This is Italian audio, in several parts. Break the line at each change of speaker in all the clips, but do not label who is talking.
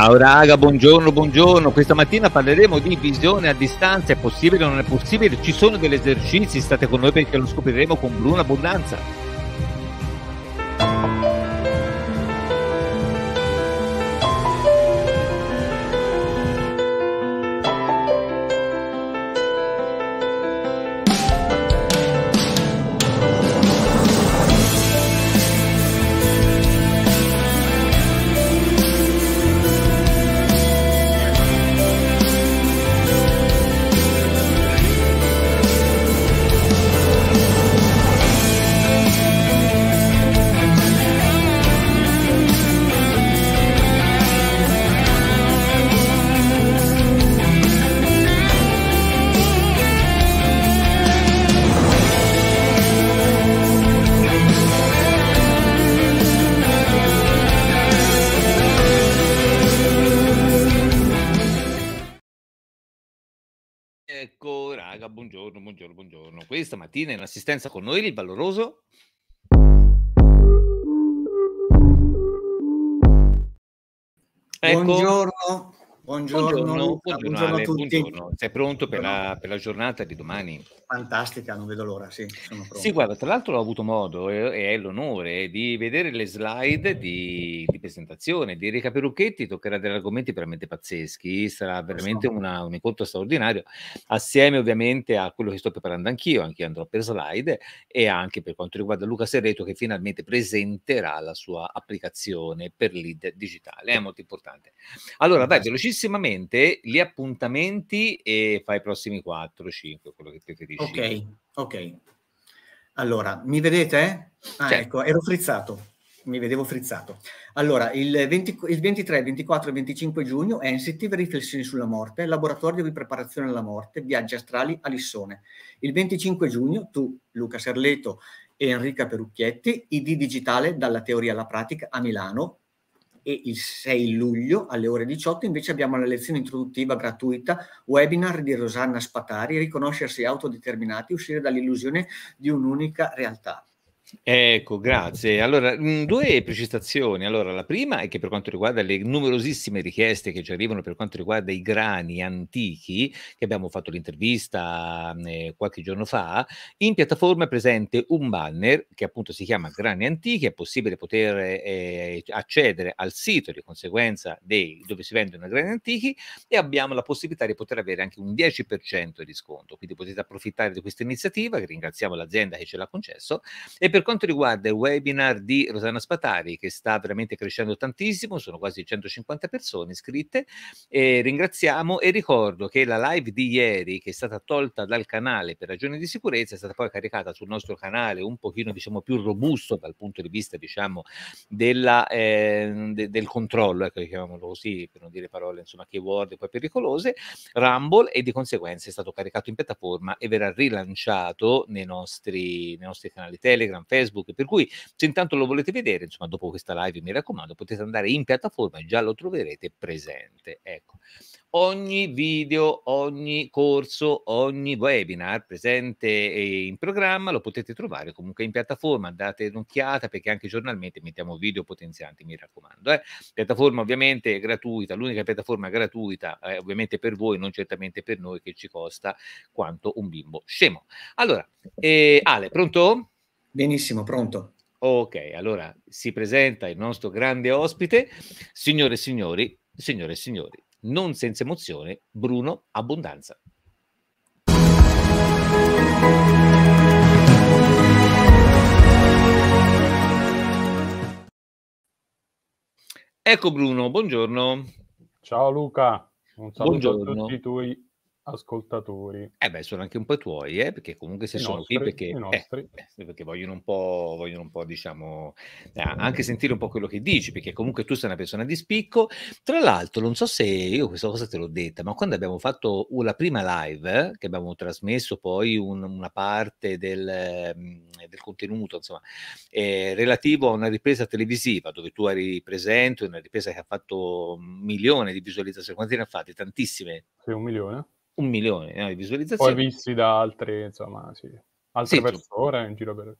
Ciao raga, buongiorno, buongiorno. Questa mattina parleremo di visione a distanza. È possibile o non è possibile? Ci sono degli esercizi, state con noi perché lo scopriremo con Bruno Abbondanza. Mattina in assistenza con noi il valoroso
Ecco. Buongiorno. Buongiorno, buongiorno,
buongiorno, a tutti. Buongiorno. Sei pronto per la, per la, giornata di domani?
Fantastica, non vedo l'ora, sì,
Sì, guarda, tra l'altro ho avuto modo e, e l'onore di vedere le slide di, di, presentazione di Erika Perucchetti, toccherà degli argomenti veramente pazzeschi, sarà veramente una, un incontro straordinario, assieme ovviamente a quello che sto preparando anch'io, anche io andrò per slide, e anche per quanto riguarda Luca Serreto che finalmente presenterà la sua applicazione per lead digitale, è molto importante. Allora, dai, velocissimo velocissimamente gli appuntamenti e fai i prossimi 4, 5, quello che preferisci.
Ok, ok. Allora, mi vedete? Ah, certo. ecco, ero frizzato. Mi vedevo frizzato. Allora, il, 20, il 23, 24 e 25 giugno è NCT Riflessioni sulla morte, laboratorio di preparazione alla morte, viaggi astrali a Lissone. Il 25 giugno tu, Luca Serleto e Enrica Perucchietti, ID digitale dalla teoria alla pratica a Milano, e il 6 luglio alle ore 18 invece abbiamo la lezione introduttiva gratuita webinar di Rosanna Spatari, riconoscersi autodeterminati, uscire dall'illusione di un'unica realtà.
Ecco, grazie. Allora, mh, due precisazioni. Allora, la prima è che per quanto riguarda le numerosissime richieste che ci arrivano per quanto riguarda i grani antichi, che abbiamo fatto l'intervista eh, qualche giorno fa, in piattaforma è presente un banner che appunto si chiama Grani Antichi, è possibile poter eh, accedere al sito di conseguenza dei, dove si vendono i grani antichi e abbiamo la possibilità di poter avere anche un 10% di sconto. Quindi potete approfittare di questa iniziativa, che ringraziamo l'azienda che ce l'ha concesso, e per per quanto riguarda il webinar di Rosanna Spatari, che sta veramente crescendo tantissimo, sono quasi 150 persone iscritte, e ringraziamo e ricordo che la live di ieri, che è stata tolta dal canale per ragioni di sicurezza, è stata poi caricata sul nostro canale un pochino diciamo, più robusto dal punto di vista diciamo, della, eh, de, del controllo, ecco, chiamiamolo così, per non dire parole insomma keyword poi pericolose, Rumble e di conseguenza è stato caricato in piattaforma e verrà rilanciato nei nostri, nei nostri canali Telegram, Facebook, per cui se intanto lo volete vedere, insomma, dopo questa live mi raccomando, potete andare in piattaforma e già lo troverete presente. Ecco. Ogni video, ogni corso, ogni webinar presente in programma lo potete trovare comunque in piattaforma, date un'occhiata perché anche giornalmente mettiamo video potenzianti, mi raccomando. Eh. Piattaforma ovviamente gratuita, l'unica piattaforma gratuita eh, ovviamente per voi, non certamente per noi che ci costa quanto un bimbo scemo. Allora, eh, Ale, pronto?
Benissimo, pronto.
Ok, allora si presenta il nostro grande ospite, signore e signori, signore e signori, non senza emozione, Bruno Abbondanza. Ecco Bruno, buongiorno.
Ciao Luca, un saluto buongiorno. a tutti i tuoi ascoltatori.
Eh beh, sono anche un po' tuoi, eh, perché comunque se I sono nostri, qui perché, eh, eh, perché vogliono un po', vogliono un po', diciamo, eh, anche sentire un po' quello che dici, perché comunque tu sei una persona di spicco. Tra l'altro, non so se io questa cosa te l'ho detta, ma quando abbiamo fatto la prima live, che abbiamo trasmesso poi un, una parte del, mm, del contenuto, insomma, eh, relativo a una ripresa televisiva, dove tu eri presente, una ripresa che ha fatto un milione di visualizzazioni, quante ne ha fatte? Tantissime.
Sì, un milione
un milione no, di visualizzazioni.
Poi visti da altre, insomma, sì, altre sì, persone in giro per...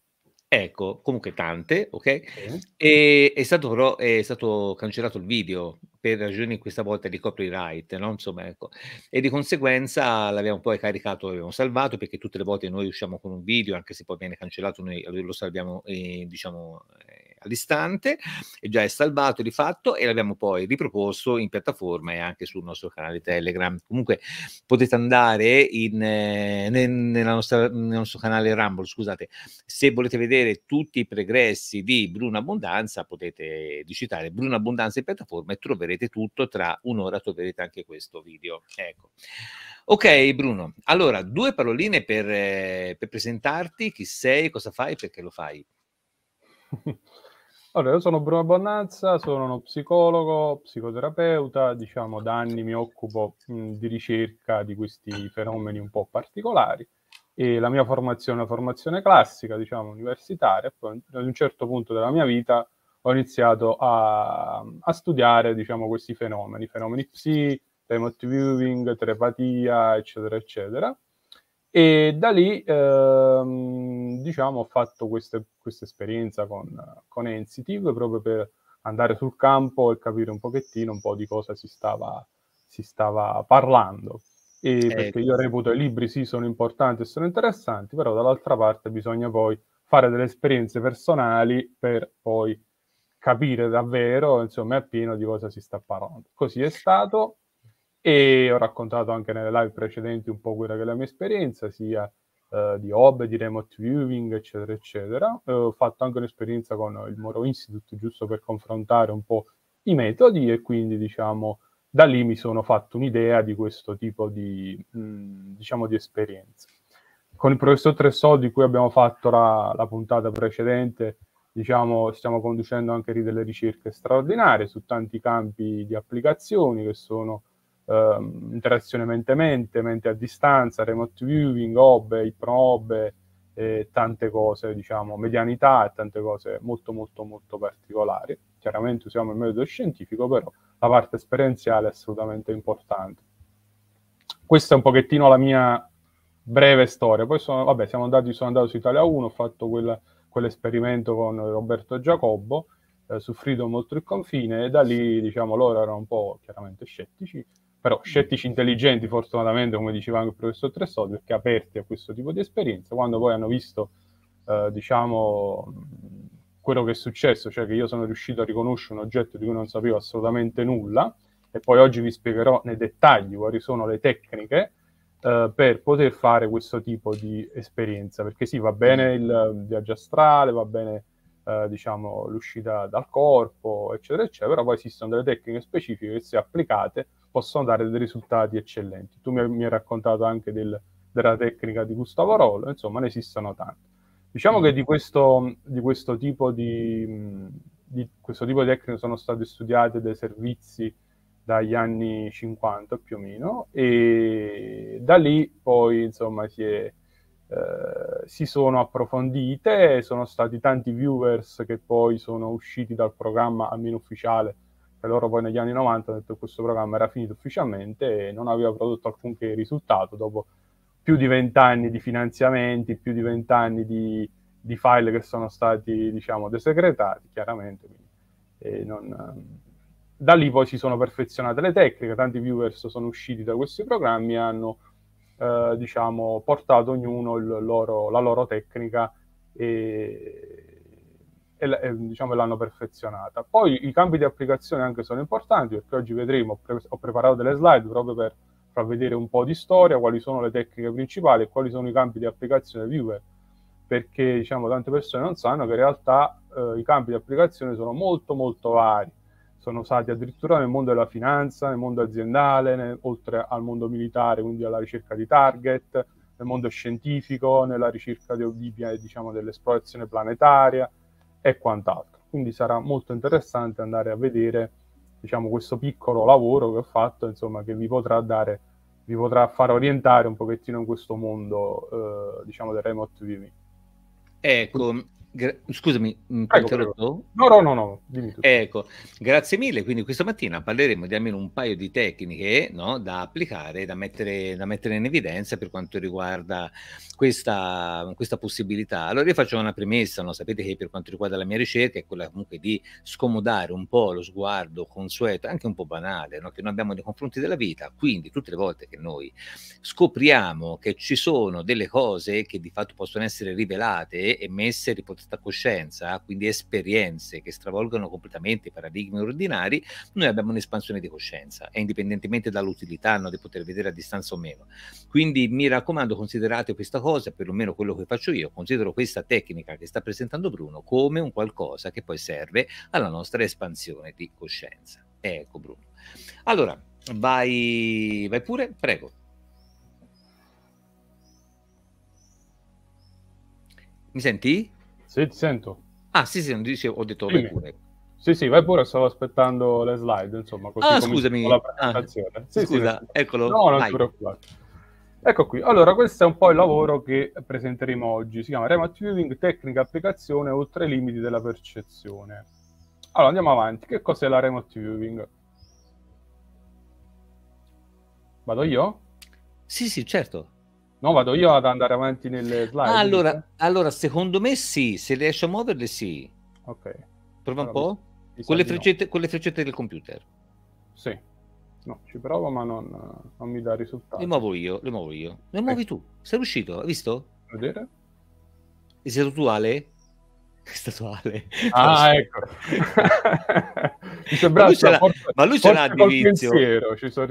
Ecco, comunque tante, ok? Sì. E è stato però è stato cancellato il video per ragioni questa volta di copyright, no? Insomma, ecco. E di conseguenza l'abbiamo poi caricato, l'abbiamo salvato perché tutte le volte noi usciamo con un video, anche se poi viene cancellato, noi lo salviamo, eh, diciamo, eh, all'istante, e già è salvato di fatto e l'abbiamo poi riproposto in piattaforma e anche sul nostro canale Telegram. Comunque potete andare in, eh, nostra, nel nostro canale Rumble, scusate, se volete vedere tutti i pregressi di Bruno Abbondanza potete digitare Bruno Abbondanza in piattaforma e troverete tutto, tra un'ora troverete anche questo video. Ecco. Ok Bruno, allora due paroline per, eh, per presentarti, chi sei, cosa fai, perché lo fai.
Allora, io sono Bruno Bonanza, sono uno psicologo, psicoterapeuta, diciamo da anni mi occupo mh, di ricerca di questi fenomeni un po' particolari e la mia formazione è una formazione classica, diciamo universitaria, poi ad un certo punto della mia vita ho iniziato a, a studiare, diciamo, questi fenomeni, fenomeni psi, remote viewing, telepatia, eccetera, eccetera. E da lì, ehm, diciamo, ho fatto questa esperienza con, con Ensitive proprio per andare sul campo e capire un pochettino un po' di cosa si stava, si stava parlando. E eh, perché io reputo i libri sì sono importanti e sono interessanti, però dall'altra parte bisogna poi fare delle esperienze personali per poi capire davvero, insomma, appieno di cosa si sta parlando. Così è stato e ho raccontato anche nelle live precedenti un po' quella che è la mia esperienza, sia uh, di hobby, di remote viewing, eccetera, eccetera. Uh, ho fatto anche un'esperienza con il Moro Institute, giusto per confrontare un po' i metodi e quindi, diciamo, da lì mi sono fatto un'idea di questo tipo di, mh, diciamo, di esperienza. Con il professor Tressò, di cui abbiamo fatto la, la puntata precedente, diciamo, stiamo conducendo anche delle ricerche straordinarie su tanti campi di applicazioni che sono Uh, interazione mente-mente, mente a distanza, remote viewing, OBE, ipno-OBE, e tante cose, diciamo, medianità e tante cose molto molto molto particolari. Chiaramente usiamo il metodo scientifico, però la parte esperienziale è assolutamente importante. Questa è un pochettino la mia breve storia. Poi sono, vabbè, siamo andati, sono andato su Italia 1, ho fatto quel, quell'esperimento con Roberto Giacobbo eh, su Freedom oltre il confine e da lì, diciamo, loro erano un po' chiaramente scettici però scettici intelligenti fortunatamente, come diceva anche il professor Tressoli, perché aperti a questo tipo di esperienza, quando poi hanno visto, eh, diciamo, quello che è successo, cioè che io sono riuscito a riconoscere un oggetto di cui non sapevo assolutamente nulla, e poi oggi vi spiegherò nei dettagli quali sono le tecniche eh, per poter fare questo tipo di esperienza, perché sì, va bene il viaggio astrale, va bene eh, diciamo, l'uscita dal corpo, eccetera, eccetera, però poi esistono delle tecniche specifiche che se applicate possono dare dei risultati eccellenti. Tu mi, mi hai raccontato anche del, della tecnica di Gustavo Rollo, insomma ne esistono tante. Diciamo che di questo, di questo, tipo di, di, questo tipo di tecniche sono state studiate dai servizi dagli anni 50 più o meno e da lì poi insomma si è eh, si sono approfondite, sono stati tanti viewers che poi sono usciti dal programma almeno ufficiale, per loro poi negli anni 90 hanno detto che questo programma era finito ufficialmente e non aveva prodotto alcunché risultato dopo più di vent'anni di finanziamenti, più di vent'anni di, di, file che sono stati, diciamo, desegretati, chiaramente. Quindi, non, da lì poi si sono perfezionate le tecniche, tanti viewers sono usciti da questi programmi e hanno eh, diciamo, portato ognuno loro, la loro tecnica e, e, e diciamo, l'hanno perfezionata. Poi i campi di applicazione anche sono importanti perché oggi vedremo, ho, pre- ho preparato delle slide proprio per far vedere un po' di storia, quali sono le tecniche principali e quali sono i campi di applicazione viewer, perché diciamo, tante persone non sanno che in realtà eh, i campi di applicazione sono molto molto vari. Sono usati addirittura nel mondo della finanza, nel mondo aziendale, nel, oltre al mondo militare, quindi alla ricerca di target, nel mondo scientifico, nella ricerca di, di, diciamo, dell'esplorazione planetaria e quant'altro. Quindi sarà molto interessante andare a vedere diciamo, questo piccolo lavoro che ho fatto, insomma, che vi potrà dare, vi potrà far orientare un pochettino in questo mondo, eh, diciamo, del remote viewing.
Ecco, Gra- scusami, mm, prego, prego.
No, no, no, no.
Ecco, grazie mille. Quindi questa mattina parleremo di almeno un paio di tecniche no, da applicare, da mettere, da mettere, in evidenza per quanto riguarda questa, questa possibilità. Allora io faccio una premessa, no? sapete che per quanto riguarda la mia ricerca è quella comunque di scomodare un po' lo sguardo consueto, anche un po' banale, no? che noi abbiamo nei confronti della vita. Quindi tutte le volte che noi scopriamo che ci sono delle cose che di fatto possono essere rivelate e messe, riportate questa coscienza, quindi esperienze che stravolgono completamente i paradigmi ordinari, noi abbiamo un'espansione di coscienza e indipendentemente dall'utilità no, di poter vedere a distanza o meno. Quindi mi raccomando, considerate questa cosa, perlomeno quello che faccio io, considero questa tecnica che sta presentando Bruno come un qualcosa che poi serve alla nostra espansione di coscienza. Ecco Bruno. Allora, vai, vai pure, prego. Mi senti?
Sì, ti sento.
Ah, sì, sì, dicevo, ho detto vai pure.
Sì, sì, vai pure, stavo aspettando le slide, insomma.
Così ah, scusami. La presentazione. Ah, sì, scusa, sì, eccolo.
No, non ti preoccupare. Ecco qui, allora questo è un po' il lavoro che presenteremo oggi, si chiama Remote Viewing, tecnica applicazione oltre i limiti della percezione. Allora andiamo avanti, che cos'è la Remote Viewing? Vado io?
Sì, sì, certo.
No, vado io ad andare avanti nelle slide.
Ah, allora, allora, secondo me sì, se riesci a muoverle sì.
Ok.
Prova allora, un po'. Con le, freccette, no. con le, freccette, del computer.
Sì. No, ci provo ma non, non mi dà risultato.
Le muovo io, le muovo io. Le muovi eh. tu. Sei riuscito? Hai visto?
Vedere?
È stato tu Ale? Statuale.
Ah, ecco.
Mi sembra ma lui ce l'ha, l'ha di vizio.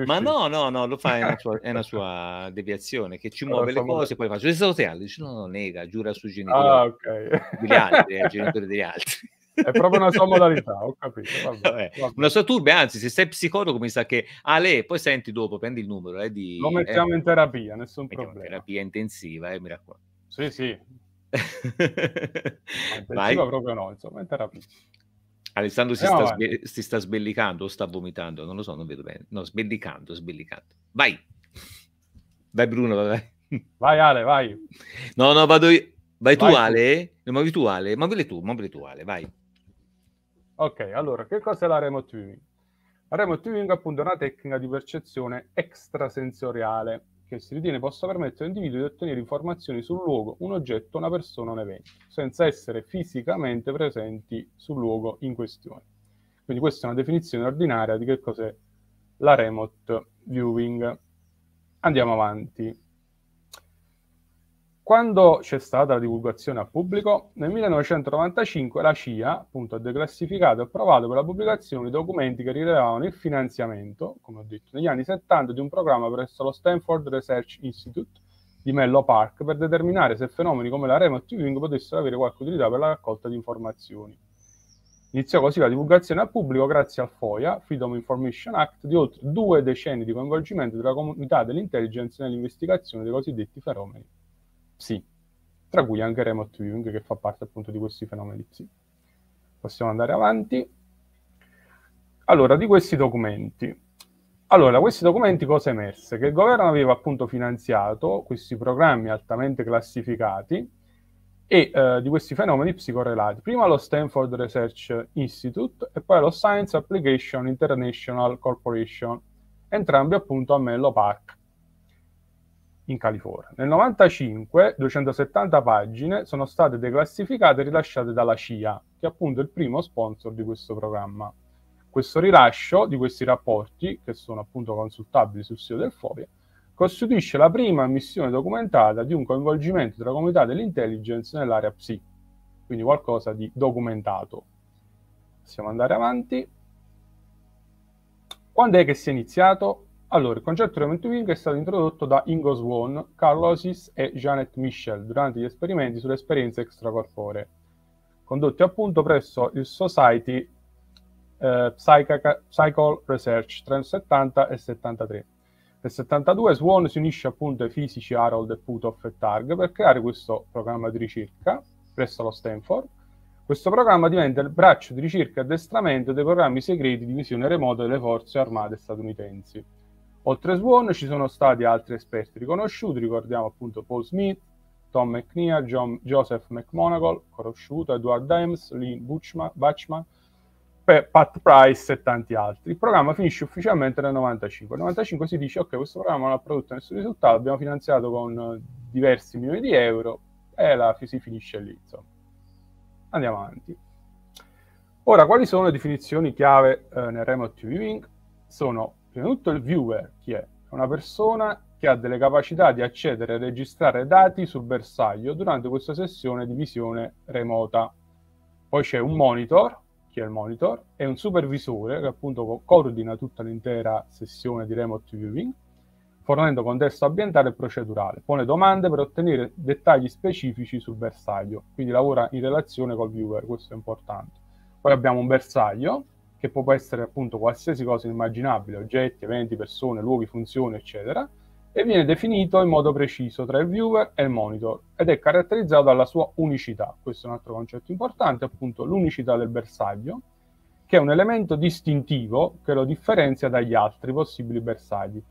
Ma no, no, no, lo fa, è una sua, è una sua deviazione che ci muove allora, le cose, poi faccio, sei stato te? Dice, no, no, nega, giura sui genitori.
Ah, ok.
Degli altri, eh, genitori degli altri.
È proprio una sua modalità, ho capito. Vabbè, vabbè.
Vabbè. Una sua turbe, anzi, se sei psicologo mi sa che Ale, poi senti dopo, prendi il numero. Eh, di,
Lo mettiamo eh, in terapia, nessun problema.
terapia intensiva, eh, mi raccomando.
Sì, sì, Vai. proprio no, insomma, in terapia.
Alessandro si, sta sbe- si, sta sbellicando o sta vomitando, non lo so, non vedo bene. No, sbellicando, sbellicando. Vai. Vai Bruno, vai.
Vai Ale, vai.
No, no, vado io. Vai, vai tu Ale? No, muovi tu Ale? Muovile tu, muovile tu Ale, vai.
Ok, allora, che cos'è la remote viewing? La remote viewing appunto è una tecnica di percezione extrasensoriale che si ritiene possa permettere all'individuo di ottenere informazioni sul luogo, un oggetto, una persona, un evento, senza essere fisicamente presenti sul luogo in questione. Quindi questa è una definizione ordinaria di che cos'è la remote viewing. Andiamo avanti. Quando c'è stata la divulgazione al pubblico? Nel 1995 la CIA appunto, ha declassificato e approvato per la pubblicazione di documenti che rilevavano il finanziamento, come ho detto, negli anni 70 di un programma presso lo Stanford Research Institute di Mello Park per determinare se fenomeni come la remote viewing potessero avere qualche utilità per la raccolta di informazioni. Iniziò così la divulgazione al pubblico grazie al FOIA, Freedom Information Act, di oltre due decenni di coinvolgimento della comunità dell'intelligence nell'investigazione dei cosiddetti fenomeni psi, tra cui anche remote viewing che fa parte appunto di questi fenomeni psi. Possiamo andare avanti. Allora, di questi documenti. Allora, questi documenti cosa emerse? Che il governo aveva appunto finanziato questi programmi altamente classificati e eh, di questi fenomeni psicorelati. Prima lo Stanford Research Institute e poi lo Science Application International Corporation, entrambi appunto a Mello Park in California. Nel 1995 270 pagine sono state declassificate e rilasciate dalla CIA, che è appunto il primo sponsor di questo programma. Questo rilascio di questi rapporti, che sono appunto consultabili sul sito del FOIA, costituisce la prima missione documentata di un coinvolgimento della comunità dell'intelligence nell'area PSI, quindi qualcosa di documentato. Possiamo andare avanti. Quando è che si è iniziato? Allora, il concetto di Remote Viewing è stato introdotto da Ingo Swan, Carl Osis e Janet Michel durante gli esperimenti sulle esperienze extracorporee, condotti appunto presso il Society eh, Psychal Research tra il 70 e il 73. Nel 72 Swan si unisce appunto ai fisici Harold e Puthoff e Targ per creare questo programma di ricerca presso lo Stanford. Questo programma diventa il braccio di ricerca e addestramento dei programmi segreti di visione remota delle forze armate statunitensi. Oltre Swan ci sono stati altri esperti riconosciuti, ricordiamo appunto Paul Smith, Tom McNear, John, Joseph McMonagall, conosciuto, Edward Dames, Lee Butchman, Butchman Pat Price e tanti altri. Il programma finisce ufficialmente nel 95. Nel 95 si dice, ok, questo programma non ha prodotto nessun risultato, abbiamo finanziato con diversi milioni di euro e la, si finisce lì. Insomma. Andiamo avanti. Ora, quali sono le definizioni chiave eh, nel remote viewing? Sono, prima di tutto, il viewer, chi è? È una persona che ha delle capacità di accedere e registrare dati sul bersaglio durante questa sessione di visione remota. Poi c'è un monitor, chi è il monitor, e un supervisore che appunto coordina tutta l'intera sessione di remote viewing, fornendo contesto ambientale e procedurale, pone domande per ottenere dettagli specifici sul bersaglio, quindi lavora in relazione col viewer, questo è importante. Poi abbiamo un bersaglio, che può essere appunto qualsiasi cosa immaginabile, oggetti, eventi, persone, luoghi, funzioni, eccetera, e viene definito in modo preciso tra il viewer e il monitor ed è caratterizzato dalla sua unicità. Questo è un altro concetto importante, appunto l'unicità del bersaglio, che è un elemento distintivo che lo differenzia dagli altri possibili bersagli.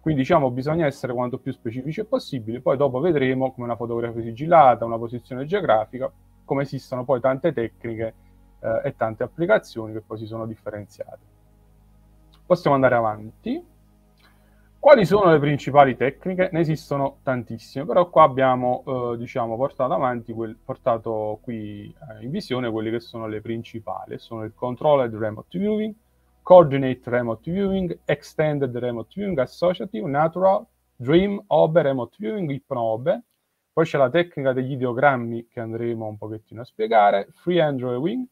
Quindi diciamo bisogna essere quanto più specifici possibile, poi dopo vedremo come una fotografia sigillata, una posizione geografica, come esistono poi tante tecniche eh, e tante applicazioni che poi si sono differenziate. Possiamo andare avanti. Quali sono le principali tecniche? Ne esistono tantissime, però qua abbiamo eh, diciamo, portato avanti, quel, portato qui eh, in visione quelle che sono le principali. Sono il Controlled Remote Viewing, Coordinate Remote Viewing, Extended Remote Viewing, Associative, Natural, Dream, Obe, Remote Viewing, Hypnobe. Poi c'è la tecnica degli ideogrammi che andremo un pochettino a spiegare, Free Android Wing,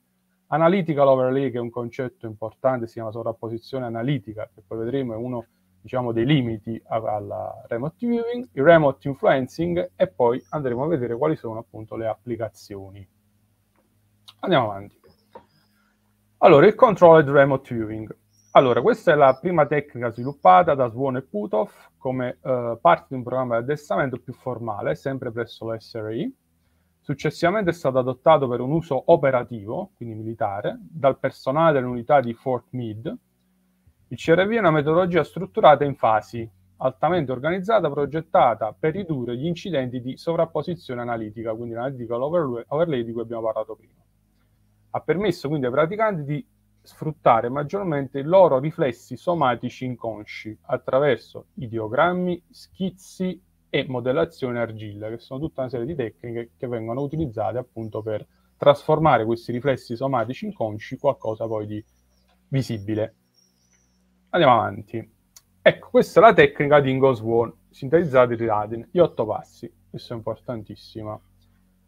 Analytical Overlay che è un concetto importante, si chiama sovrapposizione analitica, che poi vedremo è uno diciamo, dei limiti al remote viewing, il remote influencing e poi andremo a vedere quali sono appunto le applicazioni. Andiamo avanti. Allora, il controlled remote viewing. Allora, questa è la prima tecnica sviluppata da Swan e Putov come uh, parte di un programma di addestramento più formale, sempre presso l'SRI. Successivamente è stato adottato per un uso operativo, quindi militare, dal personale dell'unità di Fort Meade, il CRV è una metodologia strutturata in fasi, altamente organizzata, progettata per ridurre gli incidenti di sovrapposizione analitica, quindi l'analitical overlay di cui abbiamo parlato prima. Ha permesso quindi ai praticanti di sfruttare maggiormente i loro riflessi somatici inconsci attraverso ideogrammi, schizzi e modellazione argilla, che sono tutta una serie di tecniche che vengono utilizzate appunto per trasformare questi riflessi somatici inconsci in qualcosa poi di visibile. Andiamo avanti. Ecco, questa è la tecnica di Ingo Swan, sintetizzata in Radin, gli otto passi. Questo è importantissimo.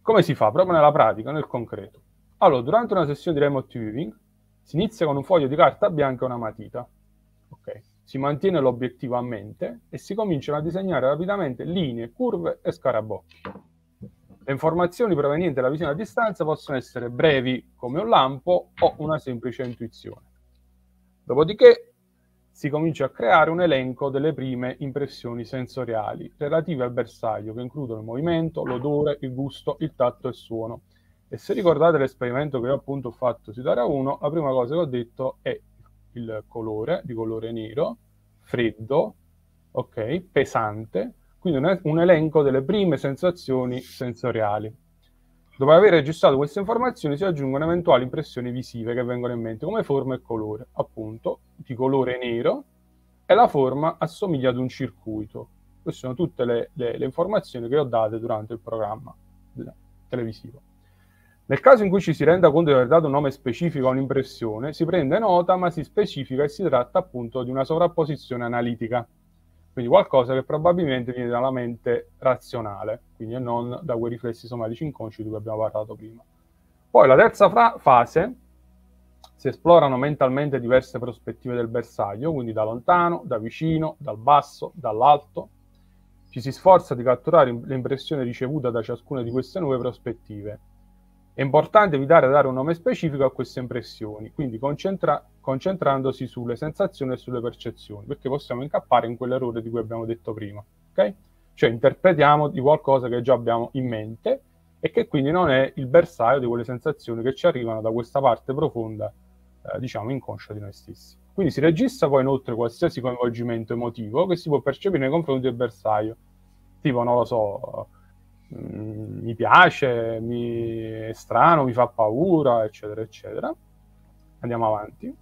Come si fa? Proprio nella pratica, nel concreto. Allora, durante una sessione di remote viewing si inizia con un foglio di carta bianca e una matita. Si mantiene l'obiettivo a mente e si cominciano a disegnare rapidamente linee, curve e scarabocchi. Le informazioni provenienti dalla visione a distanza possono essere brevi come un lampo o una semplice intuizione. Dopodiché si comincia a creare un elenco delle prime impressioni sensoriali relative al bersaglio, che includono il movimento, l'odore, il gusto, il tatto e il suono. E se ricordate l'esperimento che ho appunto fatto su Dara 1, la prima cosa che ho detto è il colore, di colore nero, freddo, ok, pesante, quindi un, un elenco delle prime sensazioni sensoriali. Dopo aver registrato queste informazioni si aggiungono eventuali impressioni visive che vengono in mente come forma e colore, appunto di colore nero e la forma assomiglia ad un circuito. Queste sono tutte le, le, le informazioni che ho date durante il programma televisivo. Nel caso in cui ci si renda conto di aver dato un nome specifico a un'impressione, si prende nota ma si specifica e si tratta appunto di una sovrapposizione analitica quindi qualcosa che probabilmente viene dalla mente razionale, quindi non da quei riflessi somatici inconsci di cui abbiamo parlato prima. Poi la terza fra- fase si esplorano mentalmente diverse prospettive del bersaglio, quindi da lontano, da vicino, dal basso, dall'alto. Ci si sforza di catturare l'impressione ricevuta da ciascuna di queste nuove prospettive è importante evitare di dare un nome specifico a queste impressioni, quindi concentra- concentrandosi sulle sensazioni e sulle percezioni, perché possiamo incappare in quell'errore di cui abbiamo detto prima. Okay? Cioè interpretiamo di qualcosa che già abbiamo in mente e che quindi non è il bersaglio di quelle sensazioni che ci arrivano da questa parte profonda, eh, diciamo, inconscia di noi stessi. Quindi si registra poi inoltre qualsiasi coinvolgimento emotivo che si può percepire nei confronti del bersaglio, tipo, non lo so, mm, mi piace, mi è strano, mi fa paura, eccetera, eccetera. Andiamo avanti.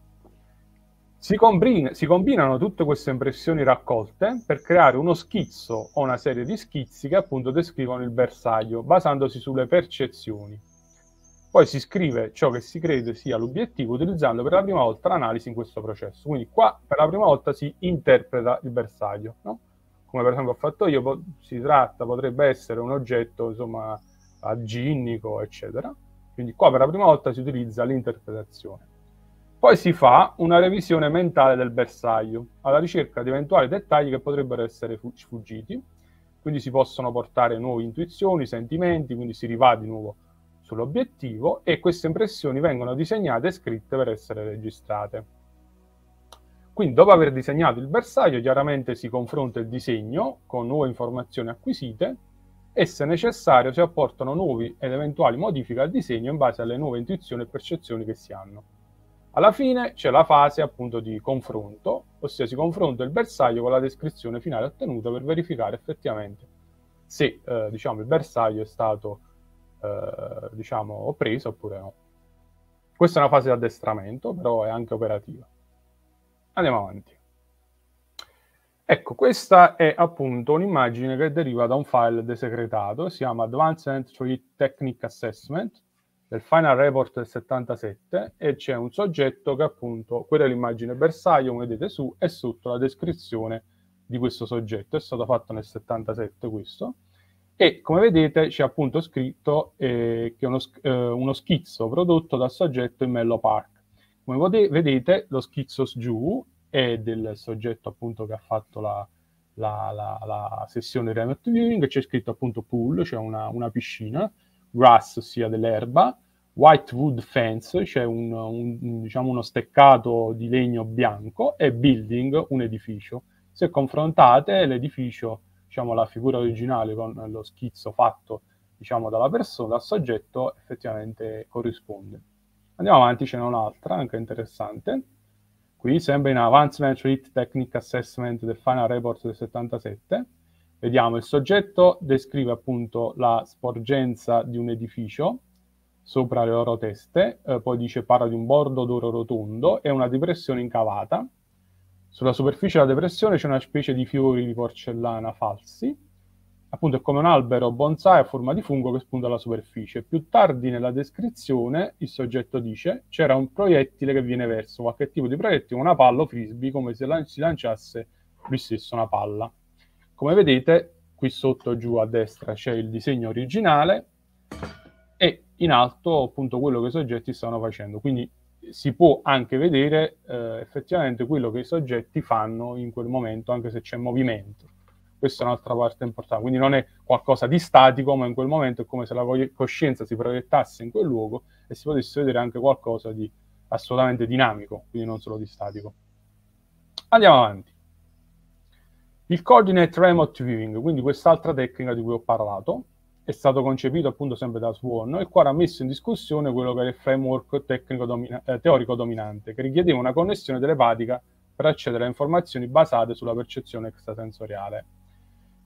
Si, combina, si, combinano tutte queste impressioni raccolte per creare uno schizzo o una serie di schizzi che appunto descrivono il bersaglio basandosi sulle percezioni. Poi si scrive ciò che si crede sia l'obiettivo utilizzando per la prima volta l'analisi in questo processo. Quindi qua per la prima volta si interpreta il bersaglio, no? Come per esempio ho fatto io, po- si tratta, potrebbe essere un oggetto insomma aginnico, eccetera. Quindi qua per la prima volta si utilizza l'interpretazione. Poi si fa una revisione mentale del bersaglio, alla ricerca di eventuali dettagli che potrebbero essere sfuggiti, quindi si possono portare nuove intuizioni, sentimenti, quindi si rivà di nuovo sull'obiettivo e queste impressioni vengono disegnate e scritte per essere registrate. Quindi dopo aver disegnato il bersaglio chiaramente si confronta il disegno con nuove informazioni acquisite e se necessario si apportano nuovi ed eventuali modifiche al disegno in base alle nuove intuizioni e percezioni che si hanno. Alla fine c'è la fase appunto di confronto, ossia si confronta il bersaglio con la descrizione finale ottenuta per verificare effettivamente se eh, diciamo, il bersaglio è stato eh, diciamo, preso oppure no. Questa è una fase di addestramento, però è anche operativa. Andiamo avanti. Ecco, questa è appunto un'immagine che deriva da un file desecretato, si chiama Advanced Entry Technique Assessment, del Final Report del 77 e c'è un soggetto che appunto, quella è l'immagine bersaglio, come vedete su, e sotto la descrizione di questo soggetto, è stato fatto nel 77 questo, e come vedete c'è appunto scritto eh, che è uno, eh, uno, schizzo prodotto dal soggetto in Mello Park. Come vedete lo schizzo giù è del soggetto appunto che ha fatto la, la, la, la sessione remote viewing, c'è scritto appunto pool, cioè una, una piscina, grass, ossia dell'erba, white wood fence, cioè un, un, diciamo uno steccato di legno bianco, e building, un edificio. Se confrontate l'edificio, diciamo la figura originale con lo schizzo fatto diciamo dalla persona, dal soggetto, effettivamente corrisponde. Andiamo avanti, ce n'è un'altra, anche interessante. Qui sempre in Advanced Rate Technique Assessment del Final Report del 77 Vediamo, il soggetto descrive appunto la sporgenza di un edificio sopra le loro teste, eh, poi dice parla di un bordo d'oro rotondo e una depressione incavata. Sulla superficie della depressione c'è una specie di fiori di porcellana falsi, appunto è come un albero bonsai a forma di fungo che spunta alla superficie. Più tardi nella descrizione il soggetto dice c'era un proiettile che viene verso, qualche tipo di proiettile, una palla o frisbee, come se lan- si lanciasse lui stesso una palla. Come vedete, qui sotto giù a destra c'è il disegno originale e in alto appunto quello che i soggetti stanno facendo. Quindi si può anche vedere eh, effettivamente quello che i soggetti fanno in quel momento, anche se c'è movimento. Questa è un'altra parte importante. Quindi non è qualcosa di statico, ma in quel momento è come se la coscienza si proiettasse in quel luogo e si potesse vedere anche qualcosa di assolutamente dinamico, quindi non solo di statico. Andiamo avanti. Il Coordinate Remote Viewing, quindi quest'altra tecnica di cui ho parlato, è stato concepito appunto sempre da Swan, il quale ha messo in discussione quello che è il framework domina- eh, teorico dominante, che richiedeva una connessione telepatica per accedere a informazioni basate sulla percezione extrasensoriale.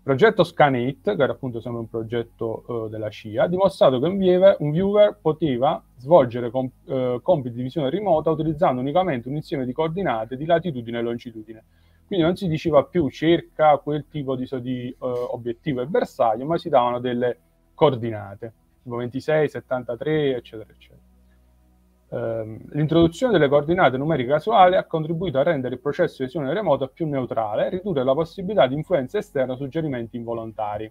Il progetto Scan8, che era appunto sempre un progetto uh, della CIA, ha dimostrato che un viewer, un viewer poteva svolgere com- uh, compiti di visione remota utilizzando unicamente un insieme di coordinate di latitudine e longitudine quindi non si diceva più cerca quel tipo di, di uh, obiettivo e bersaglio, ma si davano delle coordinate, tipo 26, 73, eccetera, eccetera. Um, l'introduzione delle coordinate numeriche casuali ha contribuito a rendere il processo di visione remota più neutrale e ridurre la possibilità di influenza esterna su suggerimenti involontari.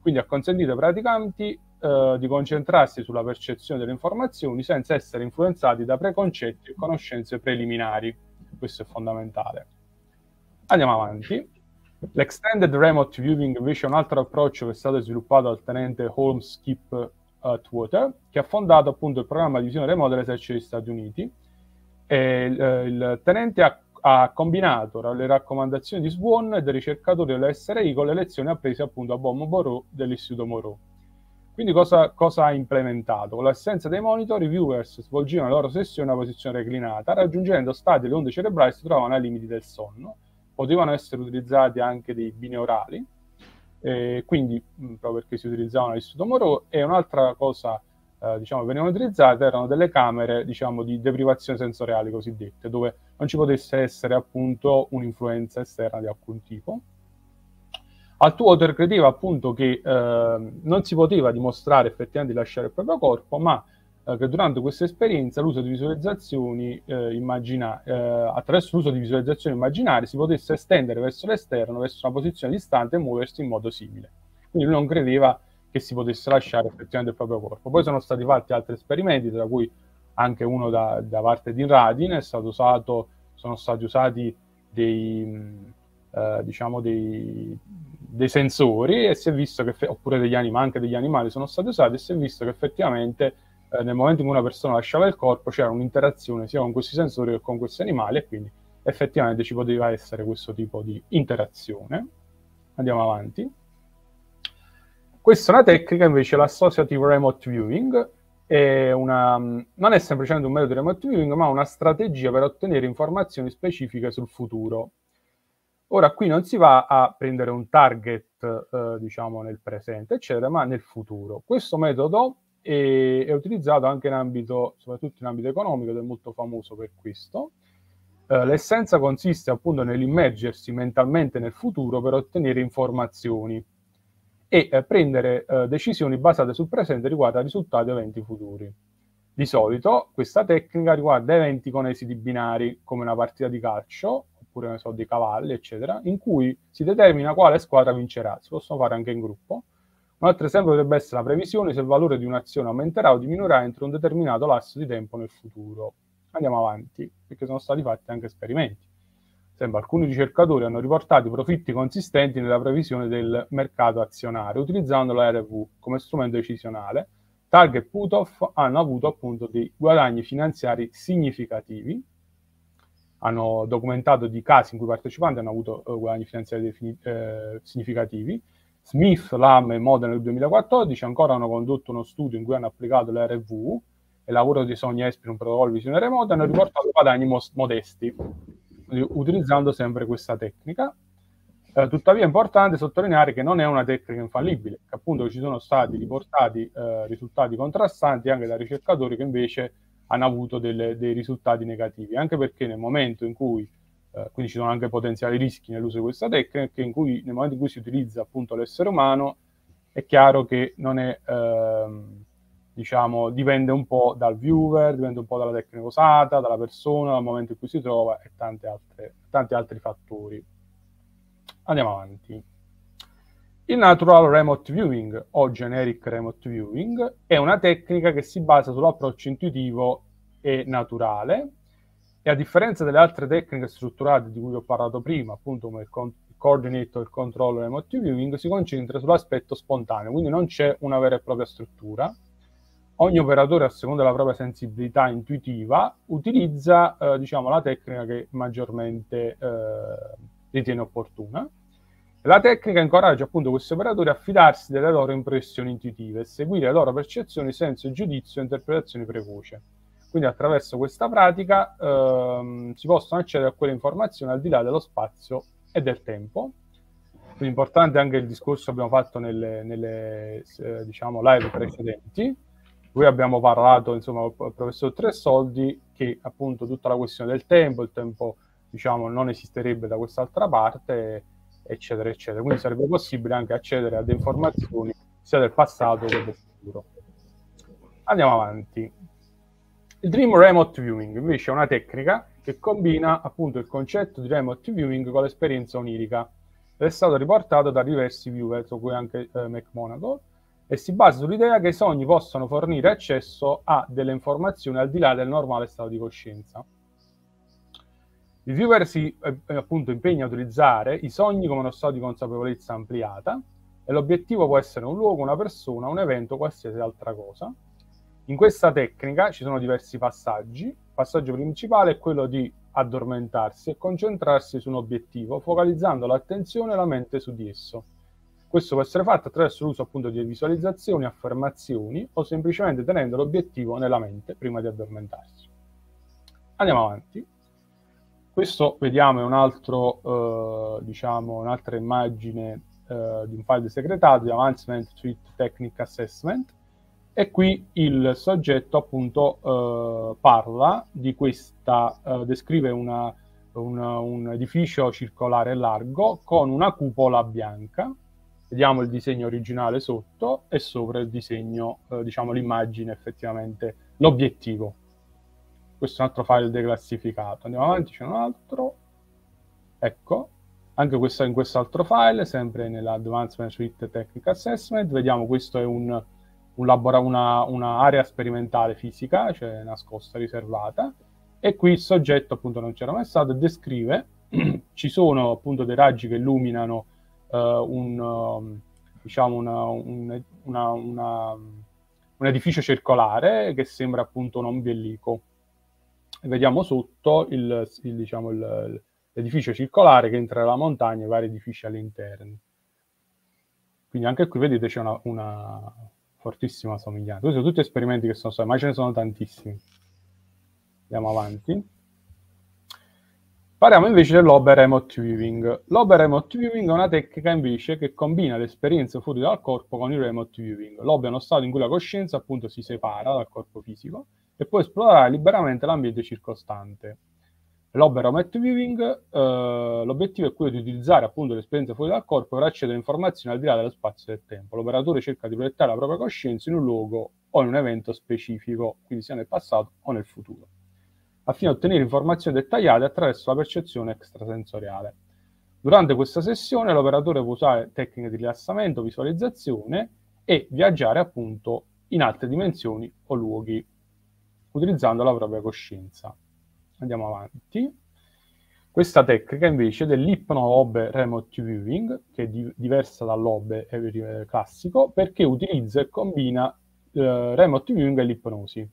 Quindi ha consentito ai praticanti uh, di concentrarsi sulla percezione delle informazioni senza essere influenzati da preconcetti e conoscenze preliminari. Questo è fondamentale. Andiamo avanti. L'extended remote viewing invece è un altro approccio che è stato sviluppato dal tenente Holmes Skip Atwater, che ha fondato appunto il programma di visione remota dell'esercito degli Stati Uniti. E il, il tenente ha, ha, combinato le raccomandazioni di Swan e dei ricercatori dell'SRI con le lezioni apprese appunto a Bob Moreau dell'Istituto Moreau. Quindi cosa, cosa, ha implementato? Con l'assenza dei monitor, i viewers svolgevano le loro sessioni a posizione reclinata, raggiungendo stati le onde cerebrali si trovavano ai limiti del sonno potevano essere utilizzati anche dei binaurali, E quindi, proprio perché si utilizzavano l'Istituto Moreau, e un'altra cosa eh, diciamo, venivano utilizzate erano delle camere diciamo, di deprivazione sensoriali cosiddette, dove non ci potesse essere appunto un'influenza esterna di alcun tipo. Altwater credeva appunto che eh, non si poteva dimostrare effettivamente di lasciare il proprio corpo, ma eh, che durante questa esperienza l'uso di visualizzazioni eh, immagina- eh, attraverso l'uso di visualizzazioni immaginarie si potesse estendere verso l'esterno, verso una posizione distante e muoversi in modo simile. Quindi lui non credeva che si potesse lasciare effettivamente il proprio corpo. Poi sono stati fatti altri esperimenti, tra cui anche uno da, da parte di Radin, usato, sono stati usati dei, eh, diciamo dei, dei, sensori e si è visto che, oppure degli animali, anche degli animali sono stati usati e si è visto che effettivamente eh, nel momento in cui una persona lasciava il corpo c'era un'interazione sia con questi sensori che con questi animali e quindi effettivamente ci poteva essere questo tipo di interazione. Andiamo avanti. Questa è una tecnica invece, l'associative remote viewing, è una, non è semplicemente un metodo di remote viewing, ma una strategia per ottenere informazioni specifiche sul futuro. Ora, qui non si va a prendere un target, eh, diciamo, nel presente, eccetera, ma nel futuro. Questo metodo è, è, utilizzato anche in ambito, soprattutto in ambito economico, ed è molto famoso per questo. Eh, l'essenza consiste appunto nell'immergersi mentalmente nel futuro per ottenere informazioni e eh, prendere eh, decisioni basate sul presente riguardo a risultati o eventi futuri. Di solito questa tecnica riguarda eventi con esiti binari, come una partita di calcio, oppure ne so, di cavalli, eccetera, in cui si determina quale squadra vincerà. Si possono fare anche in gruppo. Un altro esempio potrebbe essere la previsione se il valore di un'azione aumenterà o diminuirà entro un determinato lasso di tempo nel futuro. Andiamo avanti, perché sono stati fatti anche esperimenti sempre alcuni ricercatori hanno riportato profitti consistenti nella previsione del mercato azionario utilizzando la RV come strumento decisionale. Target put-off hanno avuto appunto dei guadagni finanziari significativi, hanno documentato di casi in cui i partecipanti hanno avuto uh, guadagni finanziari eh, significativi. Smith, Lam e Modena nel 2014 ancora hanno condotto uno studio in cui hanno applicato la RV e lavoro di Sogna Espri, un protocollo di visione remota, hanno riportato guadagni modesti utilizzando sempre questa tecnica. Eh, tuttavia è importante sottolineare che non è una tecnica infallibile, che appunto ci sono stati riportati eh, risultati contrastanti anche da ricercatori che invece hanno avuto delle, dei risultati negativi, anche perché nel momento in cui, eh, quindi ci sono anche potenziali rischi nell'uso di questa tecnica, in cui, nel momento in cui si utilizza appunto l'essere umano, è chiaro che non è ehm, diciamo, dipende un po' dal viewer, dipende un po' dalla tecnica usata, dalla persona, dal momento in cui si trova e altre, tanti altri fattori. Andiamo avanti. Il Natural Remote Viewing o Generic Remote Viewing è una tecnica che si basa sull'approccio intuitivo e naturale e a differenza delle altre tecniche strutturate di cui ho parlato prima, appunto come il, con- il coordinator, il controllo remote viewing, si concentra sull'aspetto spontaneo, quindi non c'è una vera e propria struttura, ogni operatore, a seconda della propria sensibilità intuitiva, utilizza eh, diciamo, la tecnica che maggiormente eh, ritiene opportuna. La tecnica incoraggia appunto questi operatori a fidarsi delle loro impressioni intuitive e seguire le loro percezioni senza giudizio e interpretazioni precoce. Quindi attraverso questa pratica ehm, si possono accedere a quelle informazioni al di là dello spazio e del tempo. Quindi importante anche il discorso che abbiamo fatto nelle, nelle eh, diciamo, live precedenti, Qui abbiamo parlato, insomma, il professor Tressoldi, che appunto tutta la questione del tempo, il tempo, diciamo, non esisterebbe da quest'altra parte, eccetera, eccetera. Quindi sarebbe possibile anche accedere ad informazioni sia del passato che del futuro. Andiamo avanti. Il Dream Remote Viewing invece è una tecnica che combina appunto il concetto di remote viewing con l'esperienza onirica ed è stato riportato da diversi viewer, tra cui anche eh, McMonagle, e si basa sull'idea che i sogni possano fornire accesso a delle informazioni al di là del normale stato di coscienza. Il viewer si eh, appunto impegna a utilizzare i sogni come uno stato di consapevolezza ampliata e l'obiettivo può essere un luogo, una persona, un evento, qualsiasi altra cosa. In questa tecnica ci sono diversi passaggi. Il passaggio principale è quello di addormentarsi e concentrarsi su un obiettivo, focalizzando l'attenzione e la mente su di esso. Questo può essere fatto attraverso l'uso appunto di visualizzazioni, affermazioni o semplicemente tenendo l'obiettivo nella mente prima di addormentarsi. Andiamo avanti. Questo vediamo è un altro, eh, diciamo, un'altra immagine eh, di un file segretato di Advancement Suite Technique Assessment e qui il soggetto appunto eh, parla di questa, eh, descrive una, una, un edificio circolare largo con una cupola bianca. Vediamo il disegno originale sotto e sopra il disegno, eh, diciamo l'immagine effettivamente, l'obiettivo. Questo è un altro file declassificato. Andiamo avanti, c'è un altro. Ecco, anche questo in quest'altro file, sempre nell'Advancement Suite Technical Assessment. Vediamo, questo è un un labora- una, una, area sperimentale fisica, cioè nascosta, riservata, e qui il soggetto appunto non c'era mai stato, descrive, ci sono appunto dei raggi che illuminano uh, un, uh, diciamo una, un, una, un edificio circolare che sembra appunto un ombelico. Vediamo sotto il, il, diciamo, il, l'edificio circolare che entra nella montagna e vari edifici all'interno. Quindi anche qui vedete c'è una, fortissima somiglianza. Questi sono tutti esperimenti che sono stati, ma ce ne sono tantissimi. Andiamo avanti. Parliamo invece dell'Ober Remote Viewing. L'Ober Remote Viewing è una tecnica invece che combina l'esperienza fuori dal corpo con il Remote Viewing. L'Ober è uno stato in cui la coscienza appunto si separa dal corpo fisico e può esplorare liberamente l'ambiente circostante. L'Oberomet Viewing, eh, l'obiettivo è quello di utilizzare appunto l'esperienza fuori dal corpo per accedere a informazioni al di là dello spazio e del tempo. L'operatore cerca di proiettare la propria coscienza in un luogo o in un evento specifico, quindi sia nel passato o nel futuro, affine a ottenere informazioni dettagliate attraverso la percezione extrasensoriale. Durante questa sessione l'operatore può usare tecniche di rilassamento, visualizzazione e viaggiare appunto in altre dimensioni o luoghi, utilizzando la propria coscienza. Andiamo avanti. Questa tecnica invece dell'ipno-obe remote viewing, che è di- diversa dall'obe classico, perché utilizza e combina eh, remote viewing e l'ipnosi.